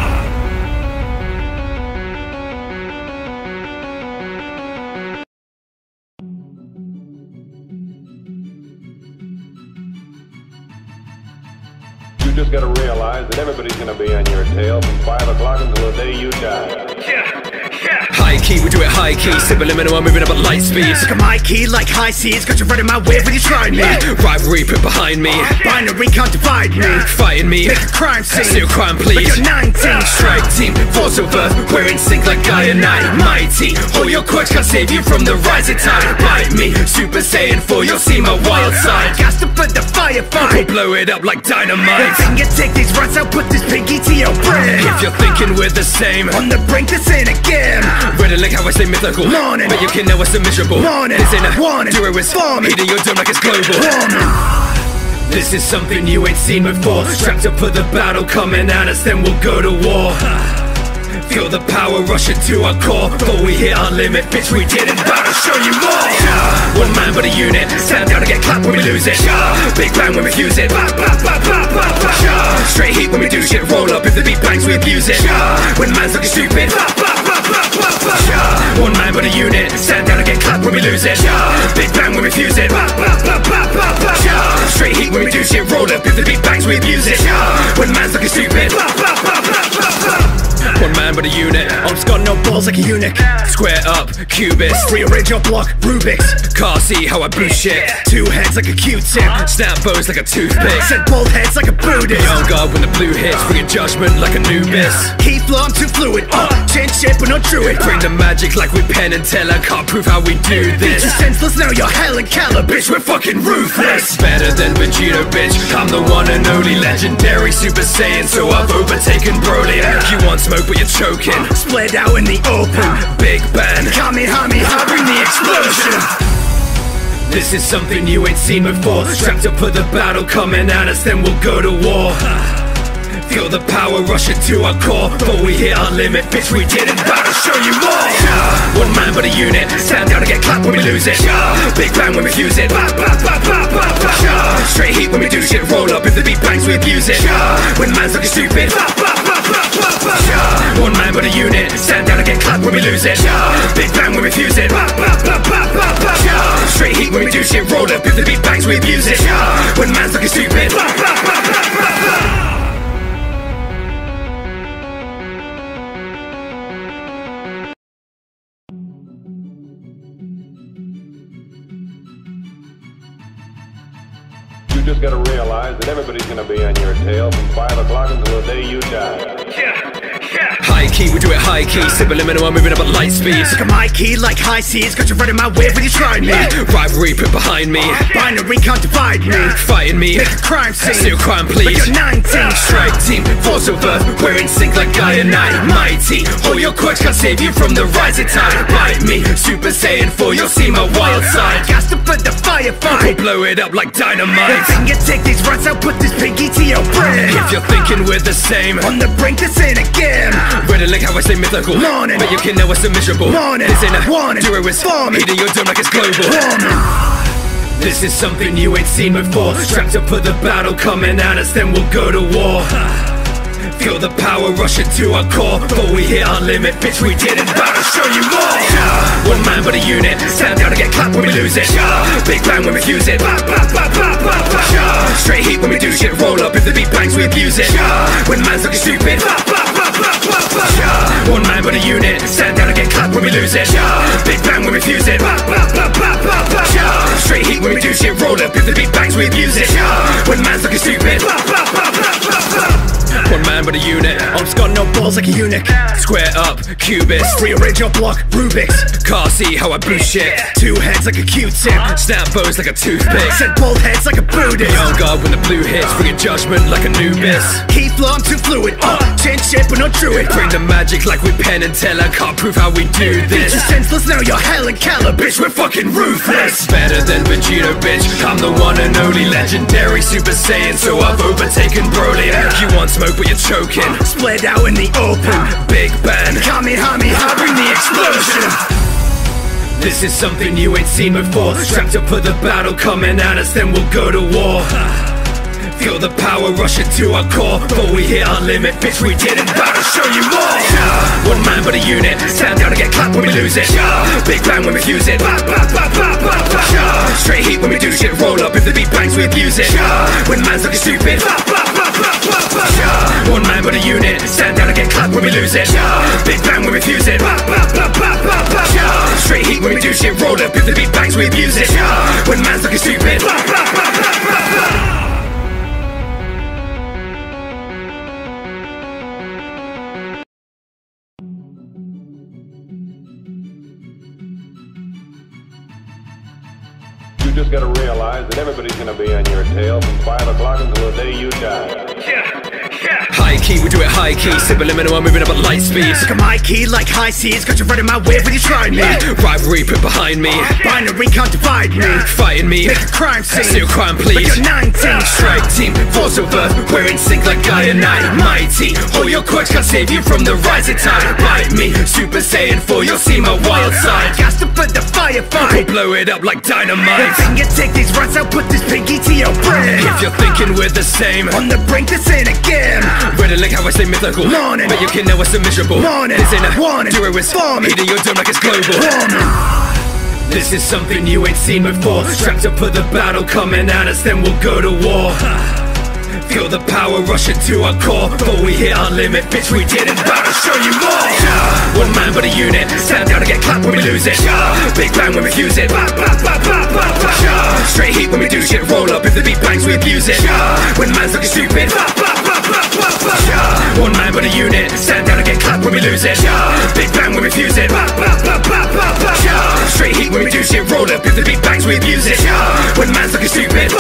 [SPEAKER 1] You gotta realize that everybody's gonna be on your tail from 5 o'clock until the day you die.
[SPEAKER 2] High key, we do it high key. Subliminal, I'm moving up at light speed.
[SPEAKER 3] Look at my key like high seas, got you running my way when you try me.
[SPEAKER 2] Rivalry put behind me.
[SPEAKER 3] Oh, Binary can't divide me.
[SPEAKER 2] Fighting me.
[SPEAKER 3] Make a crime scene.
[SPEAKER 2] Still crime,
[SPEAKER 3] But
[SPEAKER 2] please.
[SPEAKER 3] you're 19.
[SPEAKER 2] Strike team, force of earth, we're in sync like Gaia Night. Mighty, all your quirks can't save you from the rising tide. Bite me, Super Saiyan 4, you'll see my wild side.
[SPEAKER 3] Got to put the fire
[SPEAKER 2] We'll
[SPEAKER 3] fight.
[SPEAKER 2] blow it up like dynamite.
[SPEAKER 3] You take these runs, I'll put this pinky to your brain.
[SPEAKER 2] If you're thinking we're the same,
[SPEAKER 3] On the brink, this ain't a game.
[SPEAKER 2] Ready like how I stay mythical.
[SPEAKER 3] Morning.
[SPEAKER 2] But you can know it's a miserable.
[SPEAKER 3] Morning.
[SPEAKER 2] This ain't a
[SPEAKER 3] Warning.
[SPEAKER 2] Do it with
[SPEAKER 3] Forming.
[SPEAKER 2] Heating your dome like it's global.
[SPEAKER 3] Warning.
[SPEAKER 2] This is something you ain't seen before. Strapped up for the battle coming at us, then we'll go to war. Feel the power rushing to our core. Before we hit our limit, bitch, we didn't bow to show you more. One man but a unit. Stand down and get clapped when we lose it. Big bang when we fuse it. Ba, ba, ba, ba, ba, ba. Straight heat when we do shit. Roll up if the beat bangs, we abuse it. When man's looking stupid. Ba, ba, ba, ba, ba, ba. One man but a unit. Stand down and get clapped when we lose it. Big bang when we fuse it. Ba, ba, ba, ba, ba, ba. Straight heat when we do shit. Roll up if the beat bangs, we abuse it. When man's looking stupid. Ba, ba, ba, ba, ba, ba. One man but a unit.
[SPEAKER 3] Ops got no balls like a eunuch.
[SPEAKER 2] Square up, cubist.
[SPEAKER 3] Rearrange your block, Rubik's.
[SPEAKER 2] Car see how I boost shit.
[SPEAKER 3] Two heads like a Q-tip.
[SPEAKER 2] Snap bows like a toothpick.
[SPEAKER 3] Set both heads like a Buddhist.
[SPEAKER 2] Young guard when the blue hits, bring a judgment like Anubis.
[SPEAKER 3] Heat flow, I'm too fluid. Uh, change shape, but no druid.
[SPEAKER 2] Bring the magic like we Penn and Teller. Can't prove how we do this.
[SPEAKER 3] You're senseless now, you're Helen Keller,
[SPEAKER 2] Bitch, we're fucking ruthless. Better than Vegito, bitch. I'm the one and only legendary Super Saiyan, so I've overtaken Broly. You want smoke, but you're choking.
[SPEAKER 3] Split out in the open.
[SPEAKER 2] Big Bang.
[SPEAKER 3] Kamehameha, bring the explosion.
[SPEAKER 2] This is something you ain't seen before. Strapped up for the battle coming at us, then we'll go to war. Feel the power rushing to our core. Before we hit our limit, bitch, we didn't bow to show you more. One man but a unit. Stand down and get clapped when we lose it. Big bang when we fuse it. Ba, ba, ba, ba, ba, ba. Straight heat when we do shit, roll up if the beat bangs, we abuse it. When man's looking stupid. One man but a unit, stand down and get clapped when we lose it. Big bang when we fuse it. Straight heat when we do shit, roll up if the beat bangs, we abuse it. When man's looking stupid.
[SPEAKER 1] You just gotta realize that everybody's gonna be on your tail from 5 o'clock until the day you die.
[SPEAKER 2] High key, we do it high key. Subliminal, I'm moving up at light speed.
[SPEAKER 3] Look at my key like high seas, got you running my way when you try me.
[SPEAKER 2] Rivalry put behind me.
[SPEAKER 3] Oh, Binary can't divide me.
[SPEAKER 2] Fighting me.
[SPEAKER 3] Make a crime scene.
[SPEAKER 2] Still crime,
[SPEAKER 3] But
[SPEAKER 2] please.
[SPEAKER 3] you're 19.
[SPEAKER 2] Strike team, force of earth, we're in sync like Guy and I. Mighty, all your quirks can't save you from the rising tide. Bite me, Super Saiyan 4, you'll see my wild side.
[SPEAKER 3] Got to put the fire
[SPEAKER 2] We'll
[SPEAKER 3] fight.
[SPEAKER 2] blow it up like dynamite.
[SPEAKER 3] you take these runs, I'll put this pinky to your brain.
[SPEAKER 2] If you're thinking we're the same,
[SPEAKER 3] On the brink, this ain't a game.
[SPEAKER 2] Ready like how I say mythical.
[SPEAKER 3] Morning.
[SPEAKER 2] But you can know it's a miserable.
[SPEAKER 3] Morning.
[SPEAKER 2] This ain't a
[SPEAKER 3] Warning.
[SPEAKER 2] duo, it's
[SPEAKER 3] Forming.
[SPEAKER 2] Heating your dome like it's global.
[SPEAKER 3] Warning.
[SPEAKER 2] This is something you ain't seen before. Strapped up for the battle coming at us, then we'll go to war. Feel the power rushing to our core. Before we hit our limit, bitch, we didn't bow to show you more. One man but a unit, stand down and get clapped when we lose it. Big bang when we fuse it. Straight heat when we do shit, roll up if the beat bangs, we abuse it. When man's looking stupid. One man but a unit, stand down and get clapped when we lose it. Big bang when we fuse it. Straight heat when we do shit, roll up if the beat bangs, we abuse it. When man's looking stupid. One man but a unit,
[SPEAKER 3] Ops got no balls like a eunuch.
[SPEAKER 2] square up, cubist.
[SPEAKER 3] Rearrange your block, Rubik's.
[SPEAKER 2] Car see how I boost shit.
[SPEAKER 3] Two heads like a Q-tip.
[SPEAKER 2] Snap bows like a toothpick.
[SPEAKER 3] Send bald heads like a Buddhist.
[SPEAKER 2] Young guard when the blue hits, bring a judgment like Anubis.
[SPEAKER 3] Keep flow, I'm too fluid. Uh, change shape, but no druid.
[SPEAKER 2] Bring the magic like we Penn and Teller. Can't prove how we do
[SPEAKER 3] Bitch,
[SPEAKER 2] this.
[SPEAKER 3] you're senseless now, you're Helen Keller. Bitch, we're fucking ruthless.
[SPEAKER 2] Better than Vegito, bitch. I'm the one and only legendary Super Saiyan, so I've overtaken Broly. You want smoke, but you're choking.
[SPEAKER 3] Split out in the open.
[SPEAKER 2] Big Bang.
[SPEAKER 3] Kamehameha, bring the explosion.
[SPEAKER 2] This is something you ain't seen before. Strapped up for the battle coming at us, then we'll go to war. Feel the power rushing to our core. Before we hit our limit, bitch, we didn't bow to show you more. One man but a unit, stand down and get clapped when we lose it. Big bang when we fuse it. Straight heat when we do shit, roll up if the beat bangs, we abuse it. When man's looking stupid. One man but a unit, stand down and get clapped when we lose it. Big bang when we fuse it. Straight heat when we do shit, roll up if the beat bangs, we abuse it. When man's looking stupid.
[SPEAKER 1] You just gotta realize that everybody's gonna be on your tail from 5 o'clock until the day you die.
[SPEAKER 2] High key, we do it high key. Subliminal, I'm moving up at light speed.
[SPEAKER 3] Look at my key like high seas, got you running my way when you try me.
[SPEAKER 2] Rivalry put behind me.
[SPEAKER 3] Binary can't divide me.
[SPEAKER 2] Fighting me.
[SPEAKER 3] Make a crime scene.
[SPEAKER 2] Still crime,
[SPEAKER 3] But
[SPEAKER 2] please.
[SPEAKER 3] you're 19.
[SPEAKER 2] Strike team, force of earth, we're in sync like Guy and I. Mighty, all your quirks can't save you from the rising tide. Bite me, Super Saiyan 4, you'll see my wild side.
[SPEAKER 3] Got to put the fire
[SPEAKER 2] We'll blow it up like dynamite.
[SPEAKER 3] thing you take these runs, I'll put this pinky to your brain.
[SPEAKER 2] If you're thinking we're the same,
[SPEAKER 3] On the brink, this ain't a game.
[SPEAKER 2] ready like how I say mythical.
[SPEAKER 3] Morning.
[SPEAKER 2] But you can know it's a miserable.
[SPEAKER 3] Morning.
[SPEAKER 2] This ain't a
[SPEAKER 3] Warning.
[SPEAKER 2] duo, it's
[SPEAKER 3] Forming.
[SPEAKER 2] Heating your dome like it's global.
[SPEAKER 3] Warning.
[SPEAKER 2] This is something you ain't seen before. Strapped up for the battle coming at us, then we'll go to war. Feel the power rushing to our core. Before we hit our limit, bitch, we didn't bow to show you more. One man but a unit, stand down and get clapped when we lose it. yeah. Big bang when we fuse it. Straight heat when we do shit, roll up if the beat bangs, we abuse it. yeah. When man's looking stupid. One man but a unit, stand down and get clapped when we lose it. Big bang when we fuse it. Straight heat when we do shit, roll up if the beat bangs, we abuse it. When man's looking stupid.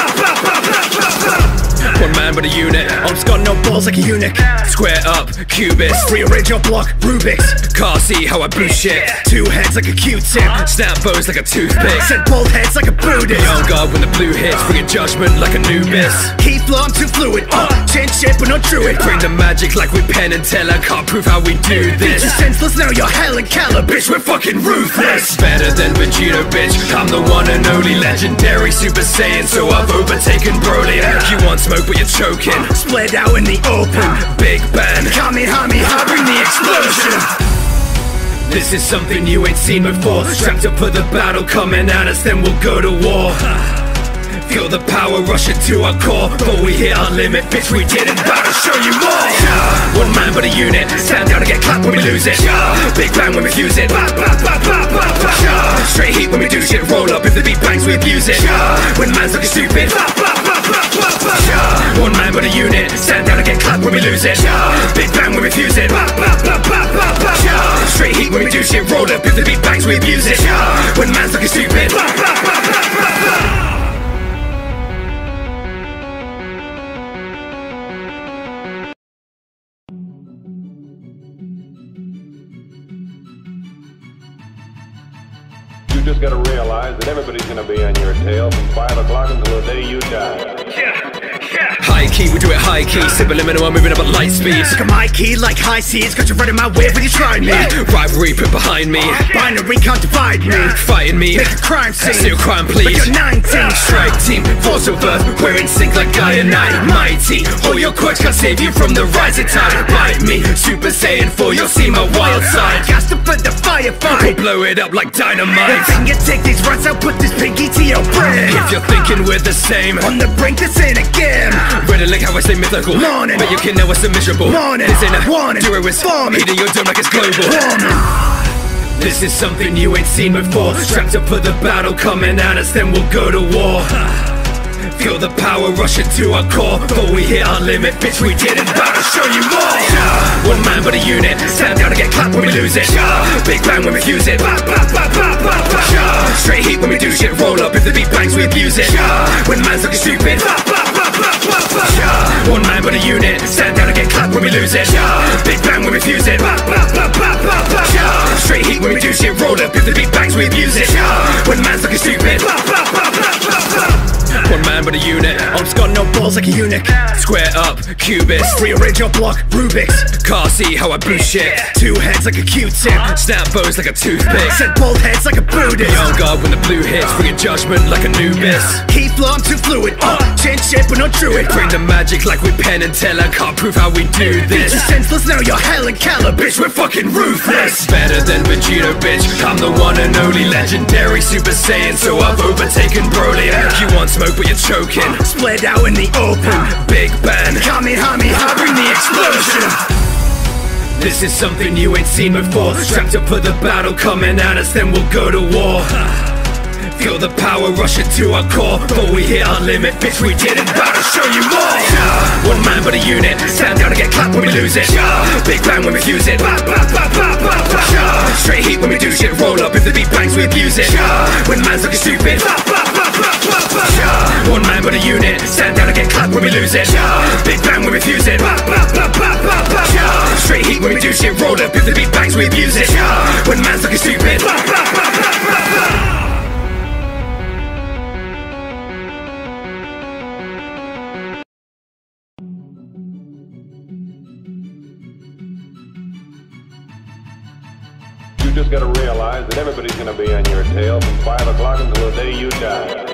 [SPEAKER 2] One man but a unit,
[SPEAKER 3] Ops got no balls like a eunuch.
[SPEAKER 2] square up, cubist.
[SPEAKER 3] Rearrange your block, Rubik's.
[SPEAKER 2] Car see how I boost shit.
[SPEAKER 3] Two heads like a Q-tip.
[SPEAKER 2] Snap bows like a toothpick.
[SPEAKER 3] Send bald heads like a Buddhist.
[SPEAKER 2] Young guard when the blue hits, bring a judgment like Anubis.
[SPEAKER 3] Keep flow, I'm too fluid. Uh, change shape, but no druid.
[SPEAKER 2] Bring the magic like we Penn and Teller. Can't prove how we do this.
[SPEAKER 3] you're senseless now, you're Helen Keller.
[SPEAKER 2] Bitch, we're fucking ruthless. Better than Vegito, bitch. I'm the one and only legendary Super Saiyan, so I've overtaken overtaken Broly You want smoke but you're choking.
[SPEAKER 3] Split out in the open.
[SPEAKER 2] Big Bang.
[SPEAKER 3] Kamehameha bring the explosion.
[SPEAKER 2] This is something you ain't seen before. Strapped up for the battle coming at us then we'll go to war. Feel the power rushing to our core. But we hit our limit, bitch we didn't About to show you more. One man but a unit. Stand down and get clapped when we lose it. Yeah. Big bang when we fuse it. Ba, ba, ba, ba, ba, ba. Straight heat when we do shit. Roll up if the beat bangs we abuse it. When man's looking stupid. Ba, when we Big bang we fuse it. Ba, ba, ba, ba, ba, ba. Straight heat when we do shit. Roll up if the beat bangs we abuse it key Subliminal, I'm moving up at light speed
[SPEAKER 3] Look at my key like high seas Got you running my way when you try me.
[SPEAKER 2] Rivalry put behind me.
[SPEAKER 3] Binary can't divide me.
[SPEAKER 2] Fighting me.
[SPEAKER 3] Make a crime scene.
[SPEAKER 2] Still crime please.
[SPEAKER 3] But you're 19
[SPEAKER 2] Strike team, force of earth We're in sync like Guy and I Mighty, all your quirks can't save you from the rising tide. Bite me, Super Saiyan 4 You'll see my wild side.
[SPEAKER 3] Got to put the fire firefight
[SPEAKER 2] Blow it up like dynamite.
[SPEAKER 3] Then you take these runs I'll put this pinky to your brain.
[SPEAKER 2] If you're thinking we're the same.
[SPEAKER 3] On the brink, this ain't a game
[SPEAKER 2] Ready like how I stay mythical
[SPEAKER 3] Morning.
[SPEAKER 2] But you can know it's a miserable
[SPEAKER 3] Morning.
[SPEAKER 2] This ain't a
[SPEAKER 3] Warning.
[SPEAKER 2] Do it with
[SPEAKER 3] Forming.
[SPEAKER 2] Heating your dome like it's global
[SPEAKER 3] Warning.
[SPEAKER 2] This is something you ain't seen before Strapped up for the battle coming at us then we'll go to war Feel the power rushing to our core But we hit our limit, bitch we didn't About to show you more One man but a unit Stand down and get clapped when we lose it Big bang when we fuse it Ba, ba, ba, ba, ba, ba. Straight heat when we do shit Roll up if the beat bangs we abuse it When man's looking stupid Ba, ba, ba, ba, ba, ba. One man but a unit Stand down and get clapped when we lose it Big bang when we fuse it Ba, ba, ba, ba, ba, ba. Straight heat when we do shit Roll up if the beat bangs we abuse it When man's looking stupid Ba, ba, ba, ba, ba, ba. One man but a unit.
[SPEAKER 3] Ops got no balls like a eunuch.
[SPEAKER 2] Square up, cubist
[SPEAKER 3] Rearrange your block, Rubik's.
[SPEAKER 2] Car see how I boost shit.
[SPEAKER 3] Two heads like a Q-tip.
[SPEAKER 2] Snap bows like a toothpick.
[SPEAKER 3] Set bald heads like a Buddhist.
[SPEAKER 2] Young guard when the blue hits. Bring a judgment like Anubis.
[SPEAKER 3] Keep flow, I'm too fluid. Uh, Change shape but not druid.
[SPEAKER 2] Bring the magic like we Penn and Teller Can't prove how we do this
[SPEAKER 3] you're senseless. Now, you're Helen Keller Bitch, we're fucking ruthless.
[SPEAKER 2] Better than Vegito, bitch. I'm the one and only legendary Super Saiyan. So I've overtaken Broly. You want smoke but you're choking.
[SPEAKER 3] Split out in the open.
[SPEAKER 2] Big Bang.
[SPEAKER 3] Kamehameha bring the explosion.
[SPEAKER 2] This is something you ain't seen before. Strapped up for the battle coming at us then we'll go to war Feel the power rushing to our core But we hit our limit, bitch we didn't About to show you more One man but a unit Stand down and get clapped when we lose it Big bang when we fuse it Ba, ba, ba, ba, ba, ba. Straight heat when we do shit Roll up if the beat bangs we abuse it When man's looking stupid Ba, ba, ba, ba, ba, ba. One man but a unit Stand down and get clapped when we lose it Big bang when we fuse it Ba, ba, ba, ba, ba, ba. Straight heat when we do shit Roll up if the beat bangs we abuse it When man's looking stupid Ba, ba, ba, ba, ba, ba.
[SPEAKER 1] Just gotta realize that everybody's gonna be on your tail from 5 o'clock until the day you die.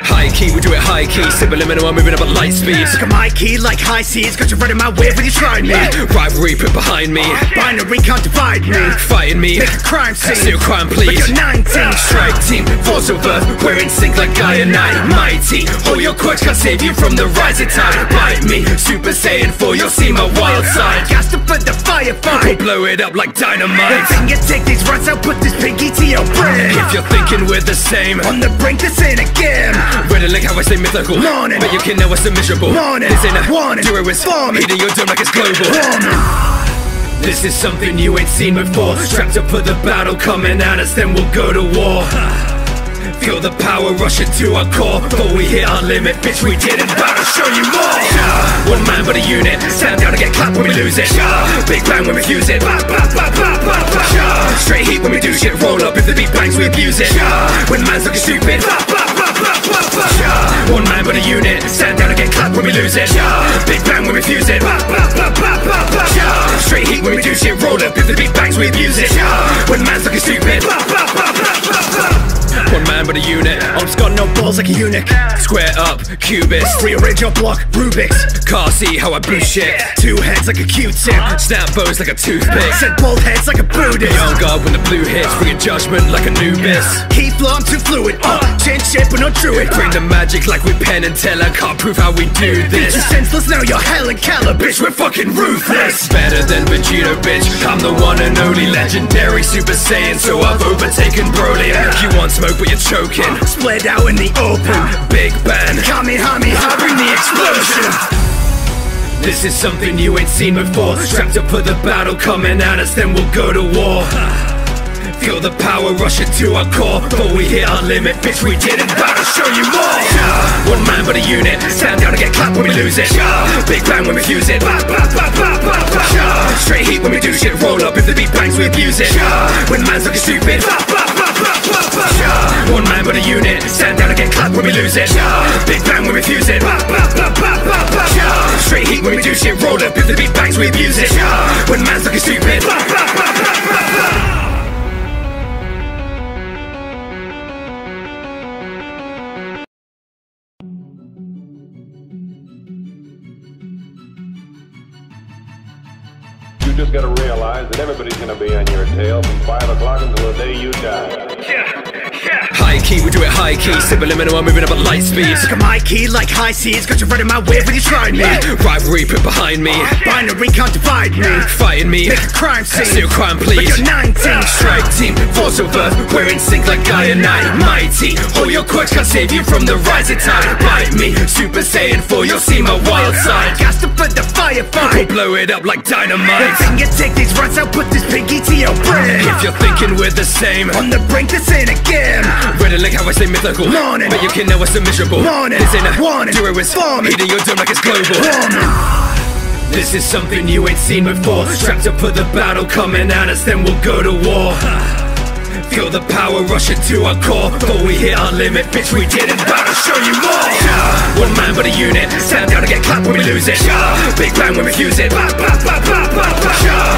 [SPEAKER 2] High key, we do it high key. Subliminal, I'm moving up at light speed.
[SPEAKER 3] Look at my key like high seas Got you running my way when you try me.
[SPEAKER 2] Rivalry put behind me.
[SPEAKER 3] Binary can't divide me.
[SPEAKER 2] Fighting me.
[SPEAKER 3] Make a crime scene.
[SPEAKER 2] Still crime
[SPEAKER 3] But
[SPEAKER 2] please
[SPEAKER 3] you're 19
[SPEAKER 2] Strike team, force of earth We're in sync like Guy and I. Mighty, all your quirks can't save you from the rising tide Bite me, Super Saiyan 4 You'll see my wild side.
[SPEAKER 3] Got to put the firefight
[SPEAKER 2] Blow it up like dynamite.
[SPEAKER 3] Then you take these runs I'll put this pinky to your brain.
[SPEAKER 2] If you're thinking we're the same.
[SPEAKER 3] On the brink, this ain't a game
[SPEAKER 2] Ready like how I stay mythical.
[SPEAKER 3] Morning.
[SPEAKER 2] But you can know it's a miserable.
[SPEAKER 3] Morning.
[SPEAKER 2] This ain't a
[SPEAKER 3] Warning.
[SPEAKER 2] Do it with
[SPEAKER 3] Forming.
[SPEAKER 2] Heating your dome like it's global.
[SPEAKER 3] Warning.
[SPEAKER 2] This is something you ain't seen before. Strapped up for the battle coming at us then we'll go to war. Feel the power rushing to our core. But we hit our limit, bitch we didn't About to show you more. One man but a unit. Stand down and get clapped when we lose it. Big bang when we fuse it. Ba, ba, ba, ba, ba, ba. Straight heat when we do shit. Roll up if the beat bangs we abuse it. When man's looking stupid. Ba, ba, ba, ba, ba, lose it yeah. Big bang we fuse it Ba, ba, ba, ba, ba, ba. Straight heat when we do shit Roll up if the beat bangs we abuse it yeah. When man's looking stupid Ba, ba, ba, ba, ba, ba. One man but a unit.
[SPEAKER 3] Ops got no balls like a eunuch.
[SPEAKER 2] Square up, cubist.
[SPEAKER 3] Rearrange your block, Rubik's.
[SPEAKER 2] Car see how I boost shit.
[SPEAKER 3] Two heads like a Q-tip.
[SPEAKER 2] Snap bows like a toothpick.
[SPEAKER 3] Set bald heads like a Buddhist.
[SPEAKER 2] Young guard when the blue hits, bring a judgment like Anubis.
[SPEAKER 3] Heat flow, I'm too fluid. Uh, change shape, but no druid.
[SPEAKER 2] Bring the magic like we Penn and Teller. Can't prove how we do
[SPEAKER 3] Bitch,
[SPEAKER 2] this.
[SPEAKER 3] you're senseless now, you're Helen Keller. Bitch, we're fucking ruthless.
[SPEAKER 2] Better than Vegito, bitch. I'm the one and only legendary Super Saiyan, so I've overtaken Broly. You want smoke, but you're choking.
[SPEAKER 3] Split out in the open.
[SPEAKER 2] Big Bang.
[SPEAKER 3] Kamehameha, bring the explosion.
[SPEAKER 2] This is something you ain't seen before. Strapped up for the battle coming at us, then we'll go to war. Feel the power rushing to our core. But we hit our limit, bitch, we didn't bow to show you more. One man but a unit. Stand down and get clapped when we lose it. Big bang when we fuse it. Ba, ba, ba, ba, ba, ba. Straight heat when we do shit. Roll up if the beat bangs, we abuse it. When man's looking stupid. Ba, ba, ba, ba, ba, ba. One man but a unit. Stand down and get clapped when we lose it. Big bang when we fuse it. Ba, ba, ba, ba, ba, ba. Straight heat when we do shit. Roll up if the beat bangs, we abuse it. When man's looking stupid. Ba, ba, ba, ba, ba, ba.
[SPEAKER 1] Just gotta realize that everybody's gonna be on your tail from 5 o'clock until the day you die.
[SPEAKER 2] High key, we do it high key. Subliminal, I'm moving up at light speed.
[SPEAKER 3] Look at my key like high seas. Got you running my way when you try me.
[SPEAKER 2] Rivalry put behind me.
[SPEAKER 3] Binary can't divide me.
[SPEAKER 2] Fighting me.
[SPEAKER 3] Make a crime scene.
[SPEAKER 2] Still crime,
[SPEAKER 3] But
[SPEAKER 2] please.
[SPEAKER 3] you're 19.
[SPEAKER 2] Strike team, force of earth, we're in sync like Gaia Night. Mighty, all your quirks can't save you from the rising tide. Bite me, Super Saiyan 4, you'll see my wild side.
[SPEAKER 3] Got to put the firefight.
[SPEAKER 2] Blow it up like dynamite.
[SPEAKER 3] Then you take these runs, I'll put this pinky to your brain.
[SPEAKER 2] If you're thinking we're the same,
[SPEAKER 3] On the brink, this ain't a game.
[SPEAKER 2] Ready like how I stay mythical.
[SPEAKER 3] Morning.
[SPEAKER 2] But you can know it's a miserable.
[SPEAKER 3] Morning.
[SPEAKER 2] This ain't a
[SPEAKER 3] Warning.
[SPEAKER 2] Do it with
[SPEAKER 3] Forming.
[SPEAKER 2] Hitting your dome like it's global.
[SPEAKER 3] Warning.
[SPEAKER 2] This is something you ain't seen before. Strapped up for the battle coming at us, then we'll go to war. Feel the power rushing to our core. But we hit our limit, bitch, we didn't bow to show you more. One man but a unit. Stand down and get clapped when we lose it. yeah. Big bang when we fuse it. Ba, ba, ba, ba, ba, ba.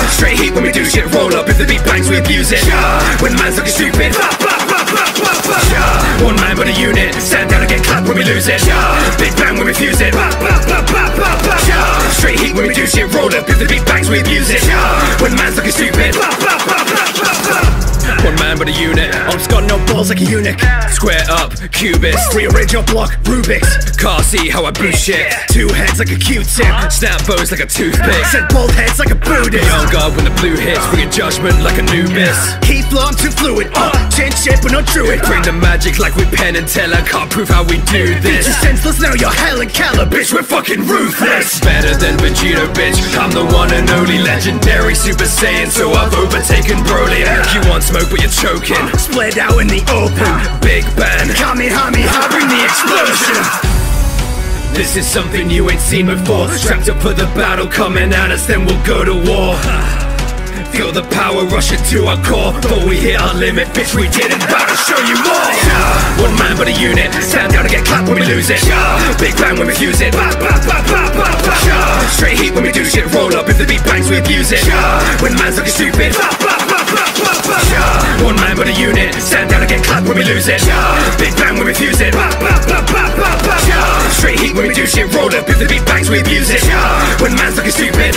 [SPEAKER 2] Straight heat when we do shit. Roll up if the beat bangs, we abuse it. yeah. When man's looking stupid. Ba, ba, ba, ba. One man but a unit. Stand down and get clapped when we lose it. Big bang when we fuse it. Ba. Straight heat when we do shit. Roll up if the beat bangs, we abuse it. When man's looking stupid. Ba, ba, ba, ba, ba, ba. One man but a unit.
[SPEAKER 3] Got no balls like a eunuch.
[SPEAKER 2] Square up, cubist.
[SPEAKER 3] Rearrange your block, Rubik's.
[SPEAKER 2] Car see how I boost shit.
[SPEAKER 3] Two heads like a Q-tip.
[SPEAKER 2] Snap bows like a toothpick.
[SPEAKER 3] Set bald heads like a Buddhist.
[SPEAKER 2] Young guard when the blue hits, bring a judgment like Anubis.
[SPEAKER 3] Heat flow, I'm too fluid. Uh, change shape, but no druid.
[SPEAKER 2] Bring the magic like we Penn and Teller. Can't prove how we do this.
[SPEAKER 3] you're senseless now, you're Helen Keller. Bitch, we're fucking ruthless.
[SPEAKER 2] Better than Vegito, bitch. I'm the one and only legendary Super Saiyan, so I've overtaken Broly. You want smoke, but you're choking.
[SPEAKER 3] Split out in the open.
[SPEAKER 2] Big Bang.
[SPEAKER 3] Kamehameha, bring the explosion.
[SPEAKER 2] This is something you ain't seen before. Strapped up for the battle coming at us, then we'll go to war. Feel the power rushing to our core. But we hit our limit, bitch, we didn't bow to show you more. One man but a unit. Stand down and get clapped when we lose it. Big bang when we fuse it. Ba, ba, ba, ba, ba, ba. Straight heat when we do shit. Roll up if the beat bangs, we abuse it. When man's looking stupid. Ba, ba, ba, ba, ba, ba. One man but a unit. Stand down and get clapped when we lose it. Big bang when we fuse it. Straight heat when we do shit. Roll up if the beat bangs, we abuse it. When man's looking stupid.